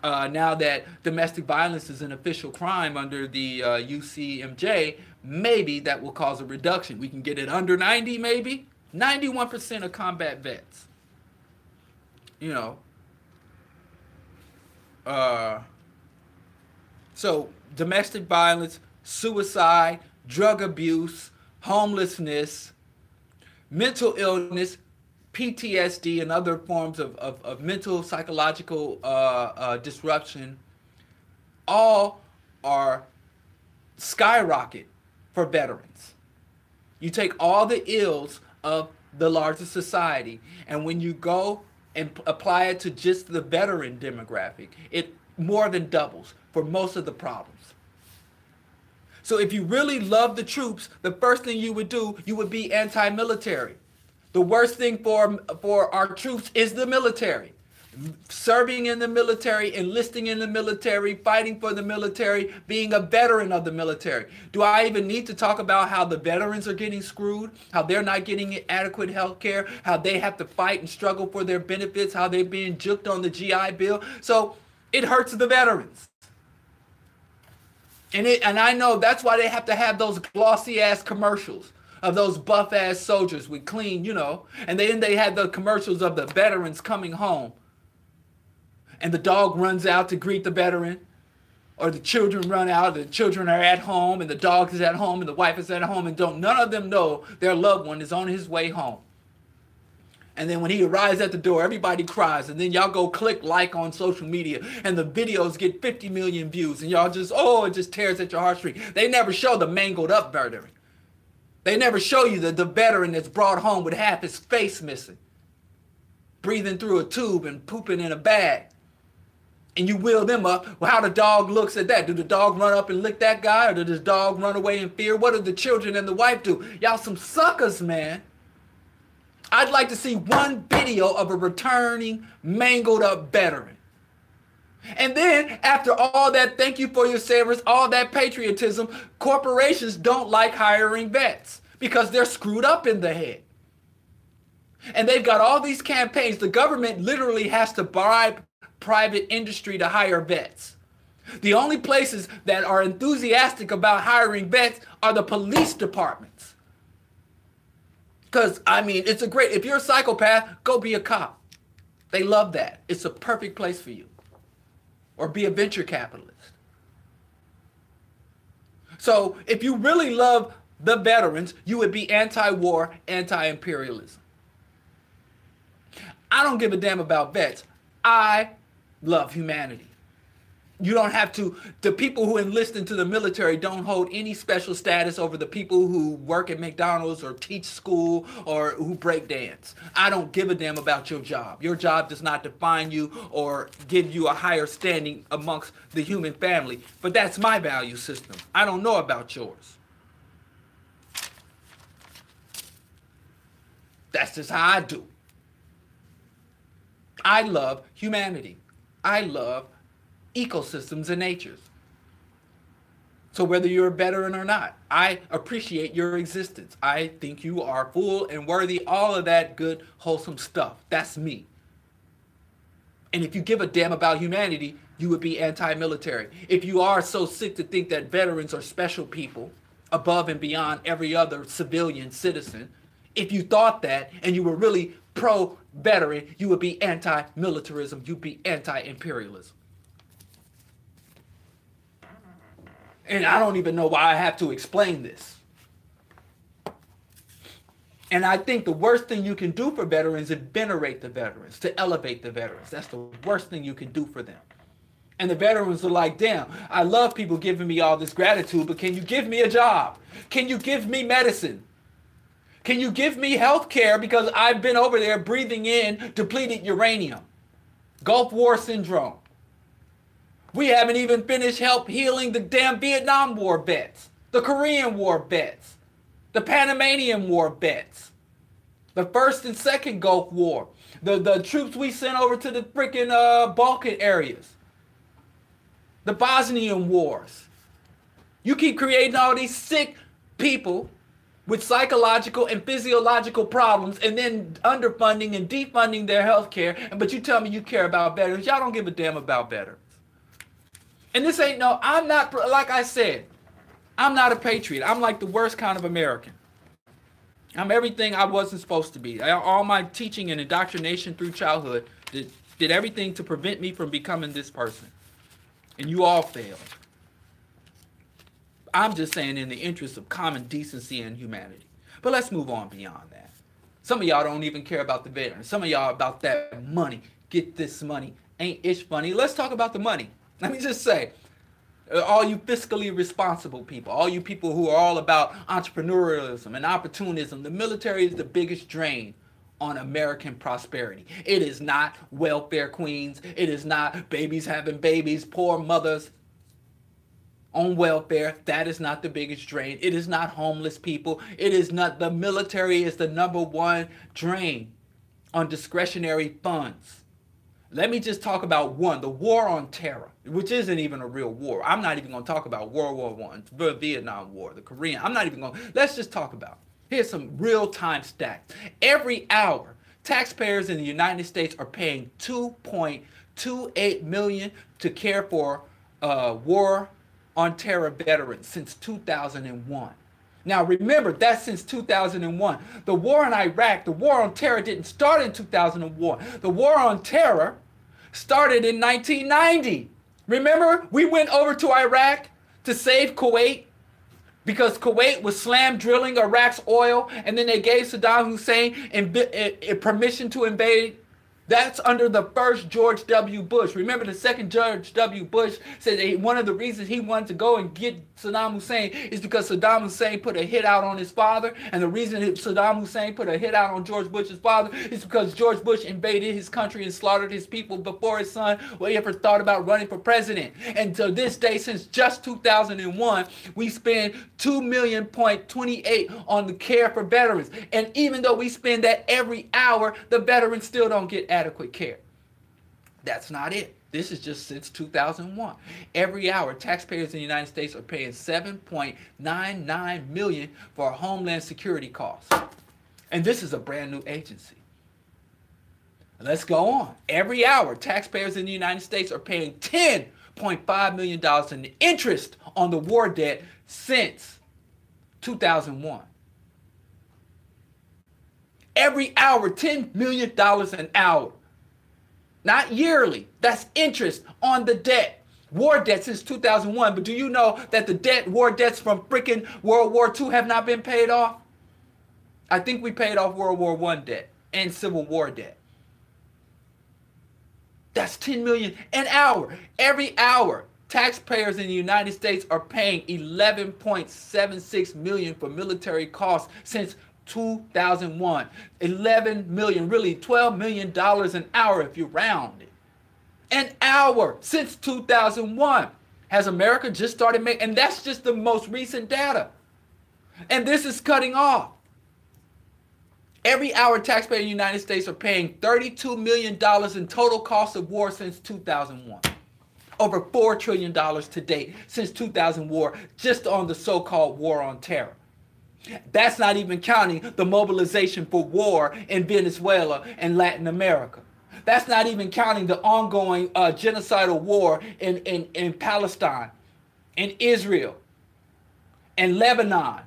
uh, now that domestic violence is an official crime under the uh, UCMJ, maybe that will cause a reduction. We can get it under 90, maybe. 91% of combat vets you know, uh, so domestic violence, suicide, drug abuse, homelessness, mental illness, PTSD and other forms of, of, of mental psychological uh, uh, disruption all are skyrocket for veterans. You take all the ills of the larger society, and when you go and apply it to just the veteran demographic, it more than doubles for most of the problems. So if you really love the troops, the first thing you would do, you would be anti-military. The worst thing for for our troops is the military serving in the military, enlisting in the military, fighting for the military, being a veteran of the military. Do I even need to talk about how the veterans are getting screwed, how they're not getting adequate health care, how they have to fight and struggle for their benefits, how they're being juked on the GI Bill? So it hurts the veterans. And it and I know that's why they have to have those glossy ass commercials of those buff ass soldiers with clean, you know, and then they had the commercials of the veterans coming home and the dog runs out to greet the veteran, or the children run out, the children are at home, and the dog is at home, and the wife is at home, and don't none of them know their loved one is on his way home. And then when he arrives at the door, everybody cries. And then y'all go click like on social media, and the videos get 50 million views. And y'all just, oh, it just tears at your heartstring. They never show the mangled up veteran. They never show you the, the veteran that's brought home with half his face missing, breathing through a tube and pooping in a bag and you wheel them up. Well, how the dog looks at that? Do the dog run up and lick that guy, or does the dog run away in fear? What do the children and the wife do? Y'all some suckers, man. I'd like to see one video of a returning, mangled up veteran. And then, after all that, thank you for your service, all that patriotism, corporations don't like hiring vets because they're screwed up in the head. And they've got all these campaigns. The government literally has to bribe private industry to hire vets. The only places that are enthusiastic about hiring vets are the police departments. Because, I mean, it's a great, if you're a psychopath, go be a cop. They love that. It's a perfect place for you. Or be a venture capitalist. So, if you really love the veterans, you would be anti war, anti imperialism. I don't give a damn about vets. I love humanity. You don't have to, the people who enlist into the military don't hold any special status over the people who work at McDonald's or teach school or who break dance. I don't give a damn about your job. Your job does not define you or give you a higher standing amongst the human family. But that's my value system. I don't know about yours. That's just how I do. I love humanity. I love ecosystems and natures. So whether you're a veteran or not, I appreciate your existence. I think you are full and worthy, all of that good, wholesome stuff. That's me. And if you give a damn about humanity, you would be anti-military. If you are so sick to think that veterans are special people above and beyond every other civilian citizen, if you thought that and you were really pro veteran, you would be anti militarism, you'd be anti imperialism. And I don't even know why I have to explain this. And I think the worst thing you can do for veterans is venerate the veterans, to elevate the veterans. That's the worst thing you can do for them. And the veterans are like, damn, I love people giving me all this gratitude, but can you give me a job? Can you give me medicine? Can you give me health care because I've been over there breathing in depleted uranium? Gulf War syndrome. We haven't even finished help healing the damn Vietnam War vets, the Korean War vets, the Panamanian War vets, the first and second Gulf War, the, the troops we sent over to the freaking uh, Balkan areas, the Bosnian wars. You keep creating all these sick people with psychological and physiological problems and then underfunding and defunding their health care. But you tell me you care about veterans. Y'all don't give a damn about veterans. And this ain't no, I'm not, like I said, I'm not a patriot. I'm like the worst kind of American. I'm everything I wasn't supposed to be. All my teaching and indoctrination through childhood did, did everything to prevent me from becoming this person. And you all failed. I'm just saying in the interest of common decency and humanity. But let's move on beyond that. Some of y'all don't even care about the veterans. Some of y'all about that money. Get this money. Ain't ish funny. Let's talk about the money. Let me just say, uh, all you fiscally responsible people, all you people who are all about entrepreneurialism and opportunism, the military is the biggest drain on American prosperity. It is not welfare queens. It is not babies having babies, poor mothers on welfare. That is not the biggest drain. It is not homeless people. It is not the military is the number one drain on discretionary funds. Let me just talk about one, the war on terror, which isn't even a real war. I'm not even going to talk about World War One, the Vietnam War, the Korean. I'm not even going. Let's just talk about. Here's some real-time stats. Every hour, taxpayers in the United States are paying 2.28 million to care for uh, war on terror veterans since 2001. Now remember, that's since 2001. The war in Iraq, the war on terror didn't start in 2001. The war on terror started in 1990. Remember, we went over to Iraq to save Kuwait because Kuwait was slant drilling Iraq's oil, and then they gave Saddam Hussein eh, eh, permission to invade that's under the first George W. Bush. Remember, the second George W. Bush said that one of the reasons he wanted to go and get Saddam Hussein is because Saddam Hussein put a hit out on his father. And the reason Saddam Hussein put a hit out on George Bush's father is because George Bush invaded his country and slaughtered his people before his son ever thought about running for president. And to this day, since just 2001, we spend 2 million point 28 on the care for veterans. And even though we spend that every hour, the veterans still don't get adequate care. That's not it. This is just since 2001. Every hour, taxpayers in the United States are paying 7.99 million for homeland security costs. And this is a brand new agency. Let's go on. Every hour, taxpayers in the United States are paying $10.5 million in interest on the war debt since 2001 every hour $10 million an hour. Not yearly. That's interest on the debt. War debt since 2001. But do you know that the debt, war debts from freaking World War II have not been paid off? I think we paid off World War I debt and Civil War debt. That's 10 million an hour. Every hour, taxpayers in the United States are paying 11.76 million for military costs since 2001. 11 million, really 12 million dollars an hour if you round it. An hour since 2001. Has America just started making, and that's just the most recent data. And this is cutting off. Every hour taxpayer in the United States are paying $32 million in total cost of war since 2001. Over $4 trillion to date since 2000 war, just on the so-called war on terror. That's not even counting the mobilization for war in Venezuela and Latin America. That's not even counting the ongoing uh, genocidal war in, in, in Palestine, in Israel, and Lebanon.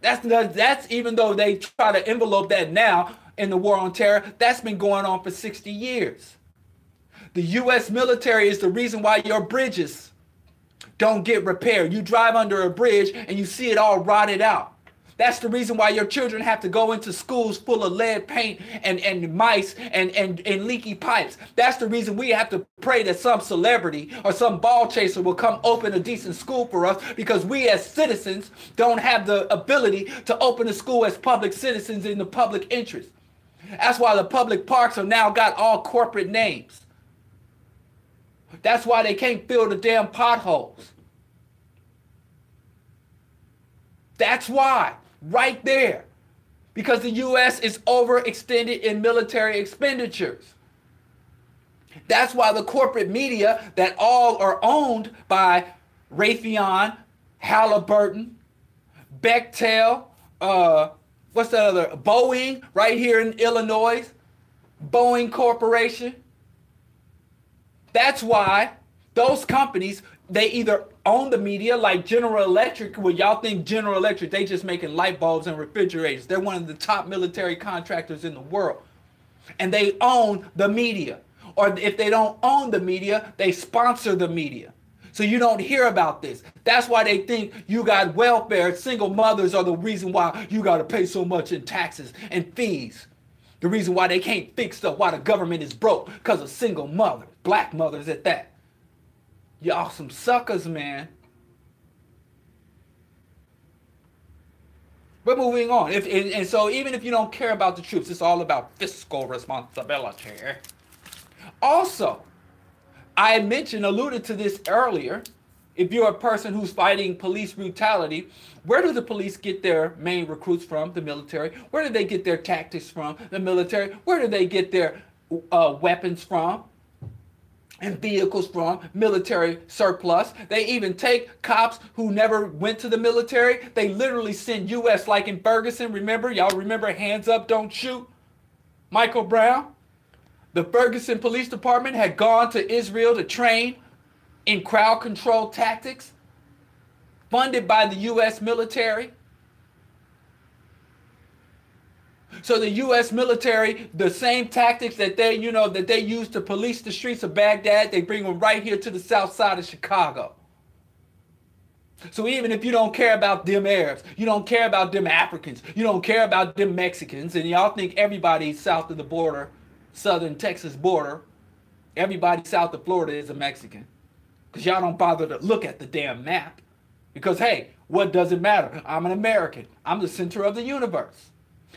That's, that's even though they try to envelope that now in the war on terror, that's been going on for 60 years. The U.S. military is the reason why your bridges don't get repaired. You drive under a bridge and you see it all rotted out. That's the reason why your children have to go into schools full of lead paint and, and mice and, and, and leaky pipes. That's the reason we have to pray that some celebrity or some ball chaser will come open a decent school for us because we as citizens don't have the ability to open a school as public citizens in the public interest. That's why the public parks have now got all corporate names. That's why they can't fill the damn potholes. That's why, right there. Because the U.S. is overextended in military expenditures. That's why the corporate media that all are owned by Raytheon, Halliburton, Bechtel, uh, what's the other? Boeing, right here in Illinois, Boeing Corporation. That's why those companies, they either own the media like General Electric, where y'all think General Electric, they just making light bulbs and refrigerators. They're one of the top military contractors in the world. And they own the media. Or if they don't own the media, they sponsor the media. So you don't hear about this. That's why they think you got welfare. Single mothers are the reason why you got to pay so much in taxes and fees. The reason why they can't fix stuff, why the government is broke, because of single mothers, black mothers at that. Y'all some suckers, man. But moving on. If and, and, so even if you don't care about the troops, it's all about fiscal responsibility. Also, I mentioned, alluded to this earlier. If you're a person who's fighting police brutality, where do the police get their main recruits from? The military. Where do they get their tactics from? The military. Where do they get their uh, weapons from? And vehicles from military surplus. They even take cops who never went to the military. They literally send U.S. like in Ferguson. Remember, y'all remember hands up, don't shoot. Michael Brown. The Ferguson Police Department had gone to Israel to train in crowd control tactics, funded by the U.S. military. So the U.S. military, the same tactics that they, you know, that they use to police the streets of Baghdad, they bring them right here to the south side of Chicago. So even if you don't care about them Arabs, you don't care about them Africans, you don't care about them Mexicans, and y'all think everybody south of the border southern Texas border, everybody south of Florida is a Mexican. Because y'all don't bother to look at the damn map. Because, hey, what does it matter? I'm an American. I'm the center of the universe.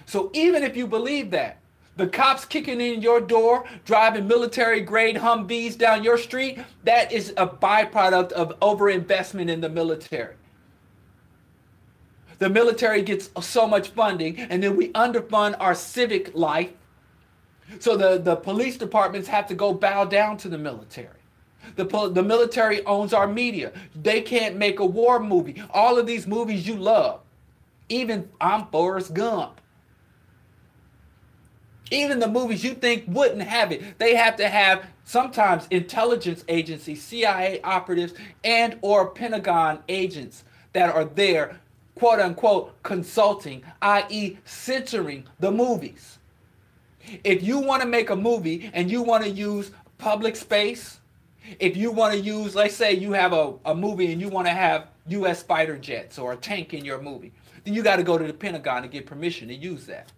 So even if you believe that, the cops kicking in your door, driving military grade Humvees down your street, that is a byproduct of overinvestment in the military. The military gets so much funding, and then we underfund our civic life so the, the police departments have to go bow down to the military. The, the military owns our media. They can't make a war movie. All of these movies you love. Even I'm Forrest Gump. Even the movies you think wouldn't have it, they have to have sometimes intelligence agencies, CIA operatives, and or Pentagon agents that are there, quote unquote, consulting, i.e., censoring the movies. If you want to make a movie and you want to use public space, if you want to use, let's say you have a, a movie and you want to have U.S. fighter jets or a tank in your movie, then you got to go to the Pentagon to get permission to use that.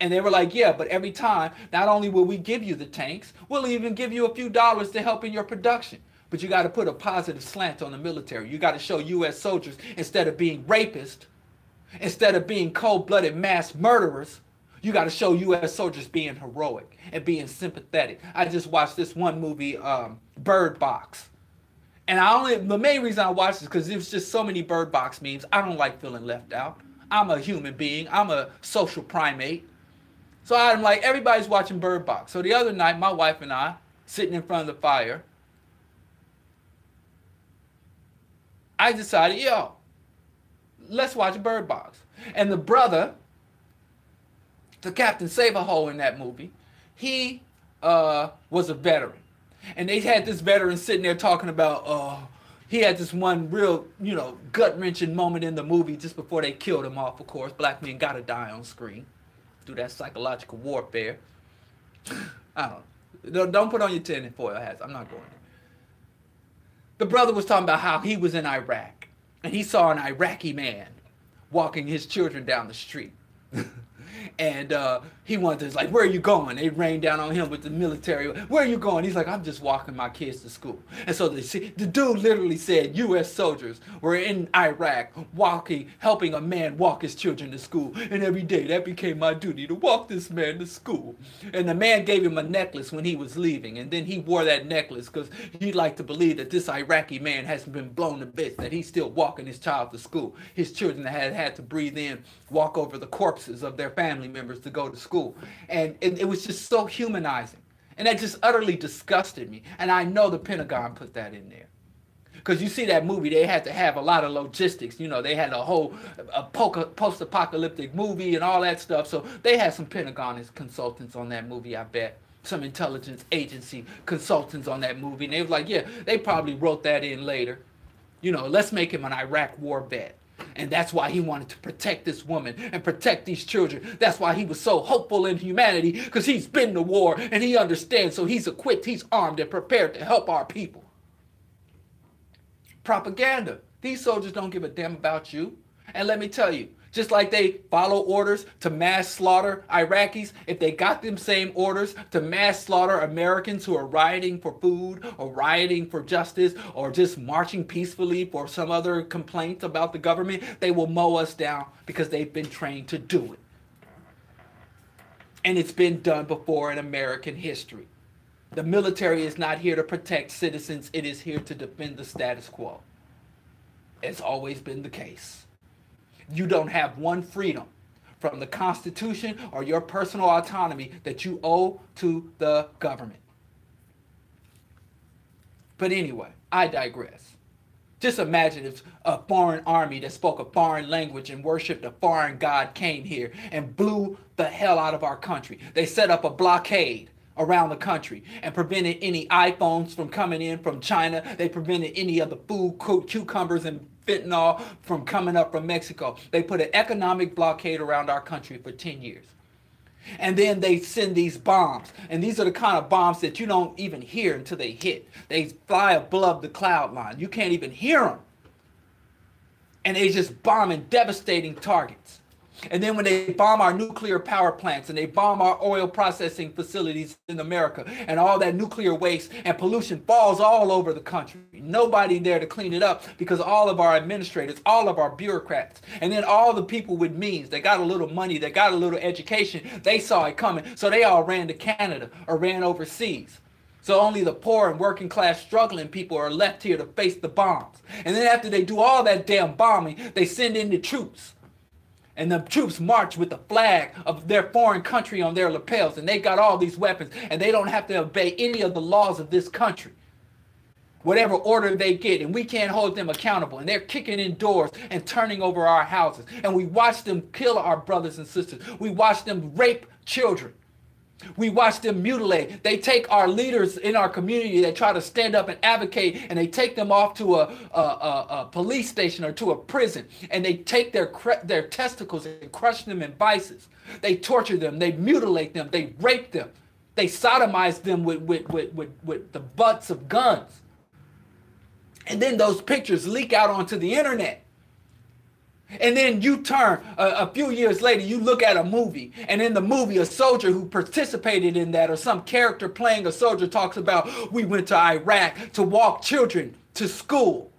And they were like, yeah, but every time, not only will we give you the tanks, we'll even give you a few dollars to help in your production. But you got to put a positive slant on the military. You got to show U.S. soldiers, instead of being rapists, instead of being cold blooded mass murderers, you got to show U.S. soldiers being heroic and being sympathetic. I just watched this one movie, um, Bird Box. And I only the main reason I watched is because there's just so many Bird Box memes. I don't like feeling left out. I'm a human being. I'm a social primate. So I'm like, everybody's watching Bird Box. So the other night, my wife and I, sitting in front of the fire, I decided, yo, let's watch Bird Box. And the brother the Captain Save-A-Hole in that movie, he uh, was a veteran. And they had this veteran sitting there talking about, uh, he had this one real, you know, gut wrenching moment in the movie just before they killed him off, of course. Black men gotta die on screen through that psychological warfare. I don't. Don't put on your tinfoil hats. I'm not going. The brother was talking about how he was in Iraq and he saw an Iraqi man walking his children down the street. and uh, he wanted to like, where are you going? They rained down on him with the military. Where are you going? He's like, I'm just walking my kids to school. And so the, the dude literally said, U.S. soldiers were in Iraq walking, helping a man walk his children to school. And every day that became my duty to walk this man to school. And the man gave him a necklace when he was leaving. And then he wore that necklace because he'd like to believe that this Iraqi man hasn't been blown to bits, that he's still walking his child to school. His children had had to breathe in, walk over the corpses of their family members to go to school. And it, it was just so humanizing. And that just utterly disgusted me. And I know the Pentagon put that in there. Because you see that movie, they had to have a lot of logistics. You know, they had a whole a post-apocalyptic movie and all that stuff. So they had some Pentagon consultants on that movie, I bet. Some intelligence agency consultants on that movie. And they was like, yeah, they probably wrote that in later. You know, let's make him an Iraq war vet. And that's why he wanted to protect this woman and protect these children. That's why he was so hopeful in humanity because he's been to war and he understands. So he's equipped, he's armed and prepared to help our people. propaganda. These soldiers don't give a damn about you. And let me tell you, just like they follow orders to mass slaughter Iraqis, if they got them same orders to mass slaughter Americans who are rioting for food or rioting for justice or just marching peacefully for some other complaint about the government, they will mow us down because they've been trained to do it. And it's been done before in American history. The military is not here to protect citizens, it is here to defend the status quo. It's always been the case you don't have one freedom from the Constitution or your personal autonomy that you owe to the government. But anyway, I digress. Just imagine if a foreign army that spoke a foreign language and worshiped a foreign god came here and blew the hell out of our country. They set up a blockade around the country and prevented any iPhones from coming in from China. They prevented any of the food, cucumbers, and fentanyl from coming up from Mexico. They put an economic blockade around our country for 10 years. And then they send these bombs. And these are the kind of bombs that you don't even hear until they hit. They fly above the cloud line. You can't even hear them. And they're just bombing devastating targets. And then when they bomb our nuclear power plants and they bomb our oil processing facilities in America and all that nuclear waste and pollution falls all over the country. Nobody there to clean it up because all of our administrators, all of our bureaucrats, and then all the people with means, they got a little money, they got a little education, they saw it coming. So they all ran to Canada or ran overseas. So only the poor and working class struggling people are left here to face the bombs. And then after they do all that damn bombing, they send in the troops and the troops march with the flag of their foreign country on their lapels. And they got all these weapons. And they don't have to obey any of the laws of this country. Whatever order they get. And we can't hold them accountable. And they're kicking in doors and turning over our houses. And we watch them kill our brothers and sisters. We watch them rape children we watch them mutilate. They take our leaders in our community that try to stand up and advocate, and they take them off to a, a, a, a police station or to a prison, and they take their their testicles and crush them in vices. They torture them. They mutilate them. They rape them. They sodomize them with, with, with, with, with the butts of guns. And then those pictures leak out onto the internet. And then you turn a, a, few years later, you look at a movie, and in the movie, a soldier who participated in that, or some character playing a soldier, talks about we went to Iraq to walk children to school.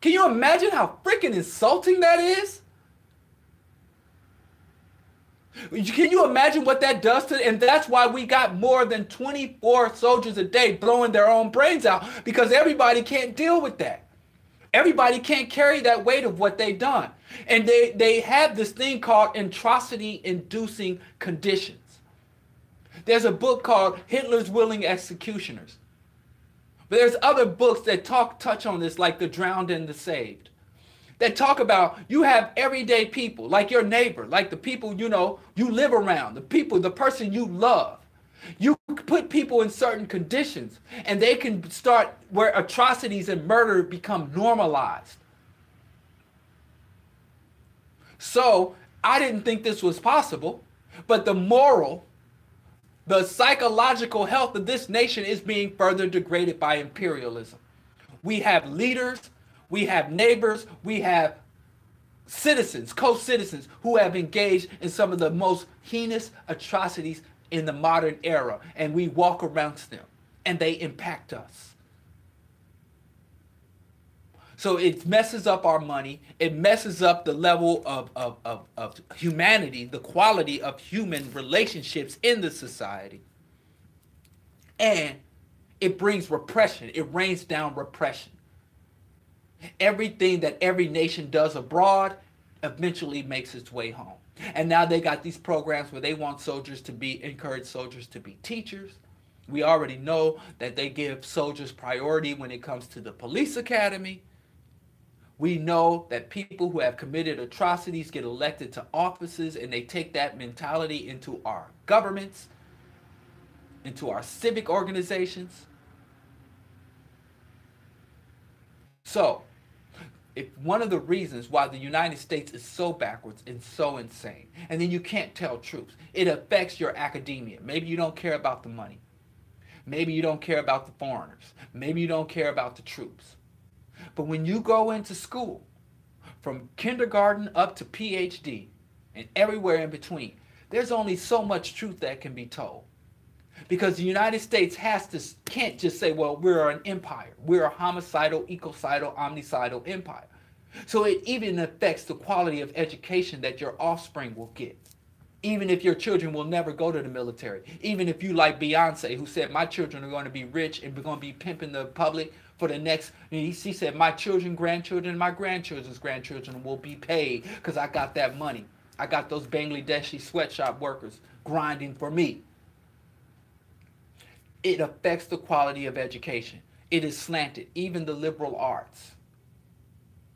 Can you imagine how freaking insulting that is? Can you imagine what that does to and that's why we got more than 24 soldiers a day blowing their own brains out because everybody can't deal with that. Everybody can't carry that weight of what they've done. And they, they have this thing called atrocity inducing conditions. There's a book called Hitler's Willing Executioners. But there's other books that talk touch on this, like The Drowned and the Saved. That talk about you have everyday people, like your neighbor, like the people you know you live around, the people, the person you love. You put people in certain conditions and they can start where atrocities and murder become normalized. So I didn't think this was possible, but the moral, the psychological health of this nation is being further degraded by imperialism. We have leaders, we have neighbors, we have citizens, co citizens who have engaged in some of the most heinous atrocities in the modern era and we walk amongst them and they impact us. So it messes up our money. It messes up the level of, of, of, of humanity, the quality of human relationships in the society. And it brings repression. It rains down repression. Everything that every nation does abroad eventually makes its way home. And now they got these programs where they want soldiers to be, encourage soldiers to be teachers. We already know that they give soldiers priority when it comes to the police academy. We know that people who have committed atrocities get elected to offices and they take that mentality into our governments, into our civic organizations. So, if one of the reasons why the United States is so backwards and so insane, and then you can't tell troops, it affects your academia. Maybe you don't care about the money. Maybe you don't care about the foreigners. Maybe you don't care about the troops. But when you go into school, from kindergarten up to PhD and everywhere in between, there's only so much truth that can be told. Because the United States has to can't just say, well, we're an empire. We're a homicidal, ecocidal, omnicidal empire. So it even affects the quality of education that your offspring will get. Even if your children will never go to the military. Even if you like Beyonce, who said, my children are going to be rich and we're going to be pimping the public for the next, he, he said, my children, grandchildren, my grandchildren's grandchildren will be paid because I got that money. I got those Bangladeshi sweatshop workers grinding for me. It affects the quality of education. It is slanted, even the liberal arts.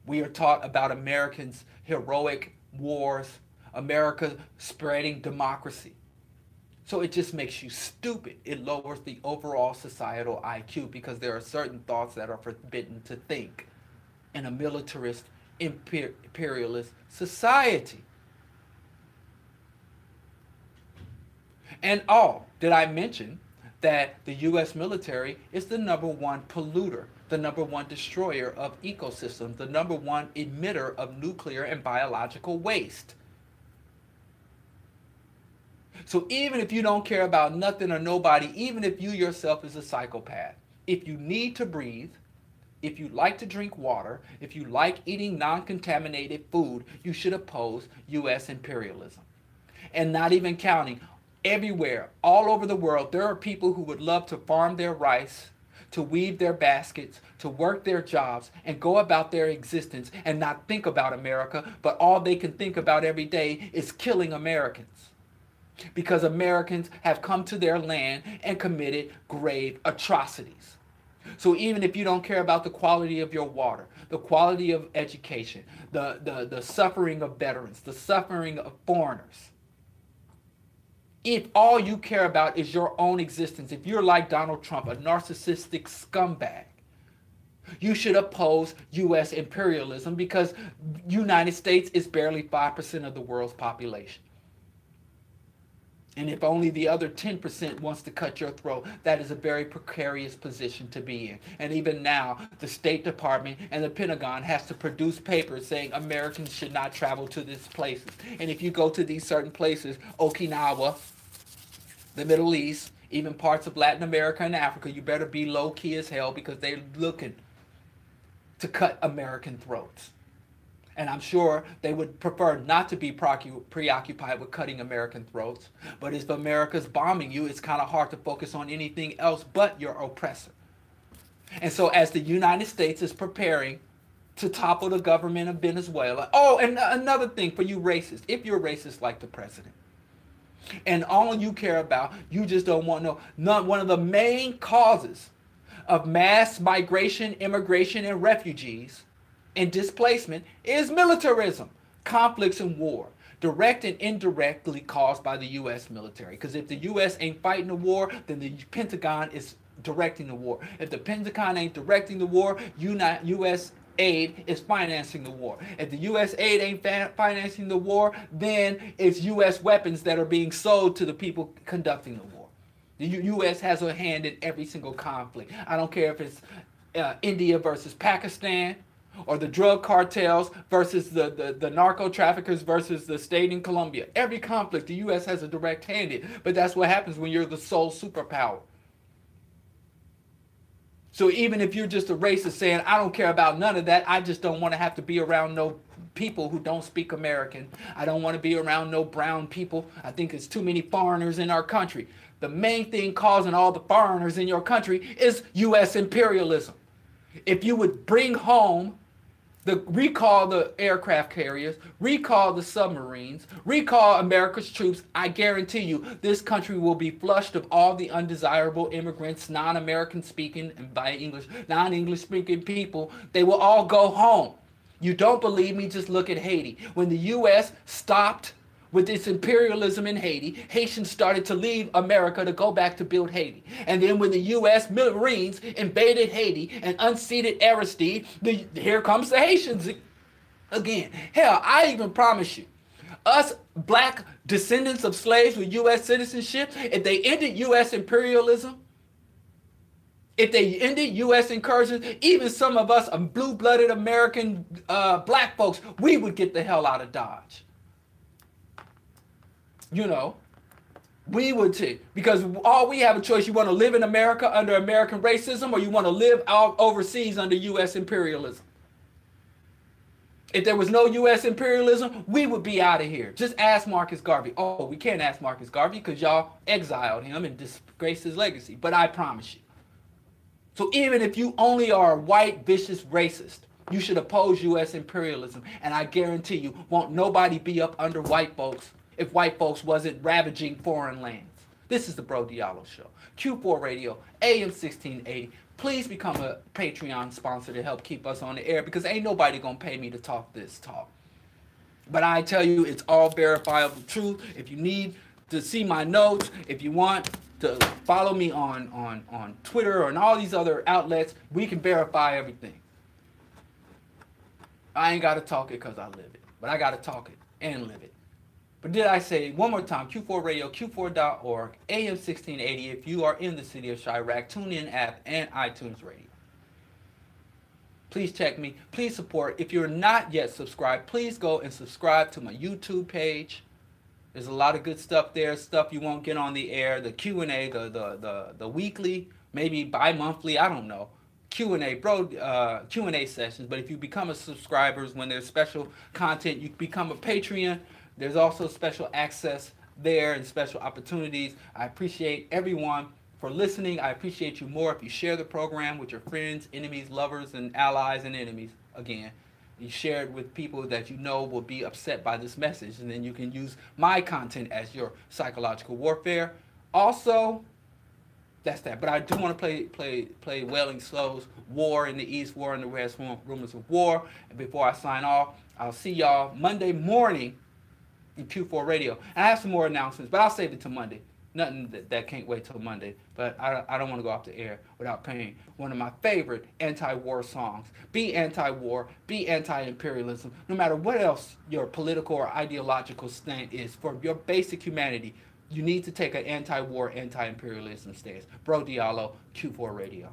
We are taught about Americans' heroic wars, America spreading democracy. So it just makes you stupid. It lowers the overall societal IQ because there are certain thoughts that are forbidden to think in a militarist, imperialist society. And oh, did I mention that the U.S. military is the number one polluter, the number one destroyer of ecosystems, the number one emitter of nuclear and biological waste? So even if you don't care about nothing or nobody, even if you yourself is a psychopath, if you need to breathe, if you like to drink water, if you like eating non-contaminated food, you should oppose U.S. imperialism. And not even counting, everywhere, all over the world, there are people who would love to farm their rice, to weave their baskets, to work their jobs, and go about their existence and not think about America, but all they can think about every day is killing Americans because Americans have come to their land and committed grave atrocities. So even if you don't care about the quality of your water, the quality of education, the, the, the suffering of veterans, the suffering of foreigners, if all you care about is your own existence, if you're like Donald Trump, a narcissistic scumbag, you should oppose U.S. imperialism because United States is barely 5% of the world's population. And if only the other 10% wants to cut your throat, that is a very precarious position to be in. And even now, the State Department and the Pentagon has to produce papers saying Americans should not travel to these places. And if you go to these certain places, Okinawa, the Middle East, even parts of Latin America and Africa, you better be low key as hell because they're looking to cut American throats. And I'm sure they would prefer not to be preoccupied with cutting American throats. But if America's bombing you, it's kind of hard to focus on anything else but your oppressor. And so, as the United States is preparing to topple the government of Venezuela, oh, and another thing for you racists, if you're racist like the president, and all you care about, you just don't want to know. Not one of the main causes of mass migration, immigration, and refugees and displacement is militarism, conflicts and war, direct and indirectly caused by the U.S. military. Because if the U.S. ain't fighting the war, then the Pentagon is directing the war. If the Pentagon ain't directing the war, you not U.S. aid is financing the war. If the U.S. aid ain't financing the war, then it's U.S. weapons that are being sold to the people conducting the war. The U U.S. has a hand in every single conflict. I don't care if it's uh, India versus Pakistan, or the drug cartels versus the, the, the narco traffickers versus the state in Colombia. Every conflict, the U.S. has a direct hand in. But that's what happens when you're the sole superpower. So even if you're just a racist saying, I don't care about none of that, I just don't want to have to be around no people who don't speak American. I don't want to be around no brown people. I think it's too many foreigners in our country. The main thing causing all the foreigners in your country is U.S. imperialism. If you would bring home the recall the aircraft carriers, recall the submarines, recall America's troops, I guarantee you this country will be flushed of all the undesirable immigrants, non-American speaking and by English, non-English speaking people. They will all go home. You don't believe me? Just look at Haiti. When the U.S. stopped with this imperialism in Haiti, Haitians started to leave America to go back to build Haiti. And then when the U.S. Marines invaded Haiti and unseated Aristide, the, here comes the Haitians again. Hell, I even promise you, us black descendants of slaves with U.S. citizenship, if they ended U.S. imperialism, If they ended U.S. incursions, even some of us um, blue-blooded American uh, black folks, we would get the hell out of Dodge. You know, we would too, because all we have a choice: you want to live in America under American racism, or you want to live out overseas under U.S. imperialism. If there was no U.S. imperialism, we would be out of here. Just ask Marcus Garvey. Oh, we can't ask Marcus Garvey because y'all exiled him and disgraced his legacy. But I promise you. So even if you only are a white, vicious racist, you should oppose U.S. imperialism. And I guarantee you, won't nobody be up under white folks if white folks wasn't ravaging foreign lands. This is the Bro Diallo Show. Q4 Radio, AM 1680 please become a Patreon sponsor to help keep us on the air because ain't nobody gonna pay me to talk this talk. But I tell you, it's all verifiable truth. If you need to see my notes, if you want to follow me on on on Twitter on all these other outlets, we can verify everything. I ain't gotta talk it because I live it, but I gotta talk it and live it. But did I say one more time, Q4 Radio, Q4.org, AM 1680 if you are in the city of Chiraq, tune in app, and iTunes Radio. Please check me. Please support. If you're not yet subscribed, please go and subscribe to my YouTube page. There's a lot of good stuff there, stuff you won't get on the air, the Q&A, the, the, the, the weekly, maybe bi-monthly, I don't know. Q&A, bro, uh, Q&A sessions. But if you become a subscriber, when there's special content, you become a Patreon there's also special access there and special opportunities. I appreciate everyone for listening. I appreciate you more if you share the program with your friends, enemies, lovers, and allies and enemies. Again, you share it with people that you know will be upset by this message, and then you can use my content as your psychological warfare. Also, that's that. But I do want to play play play Wailing Souls, War in the East, War in the West, Rumors of War. And before I sign off, I'll see y'all Monday morning in Q4 Radio. And I have some more announcements, but I'll save it to Monday. Nothing that, that can't wait till Monday. But I, I don't want to go off the air without playing one of my favorite anti-war songs. Be anti-war, be anti-imperialism. No matter what else your political or ideological stand is, for your basic humanity, you need to take an anti-war, anti-imperialism stance. Bro Diallo, Q4 Radio.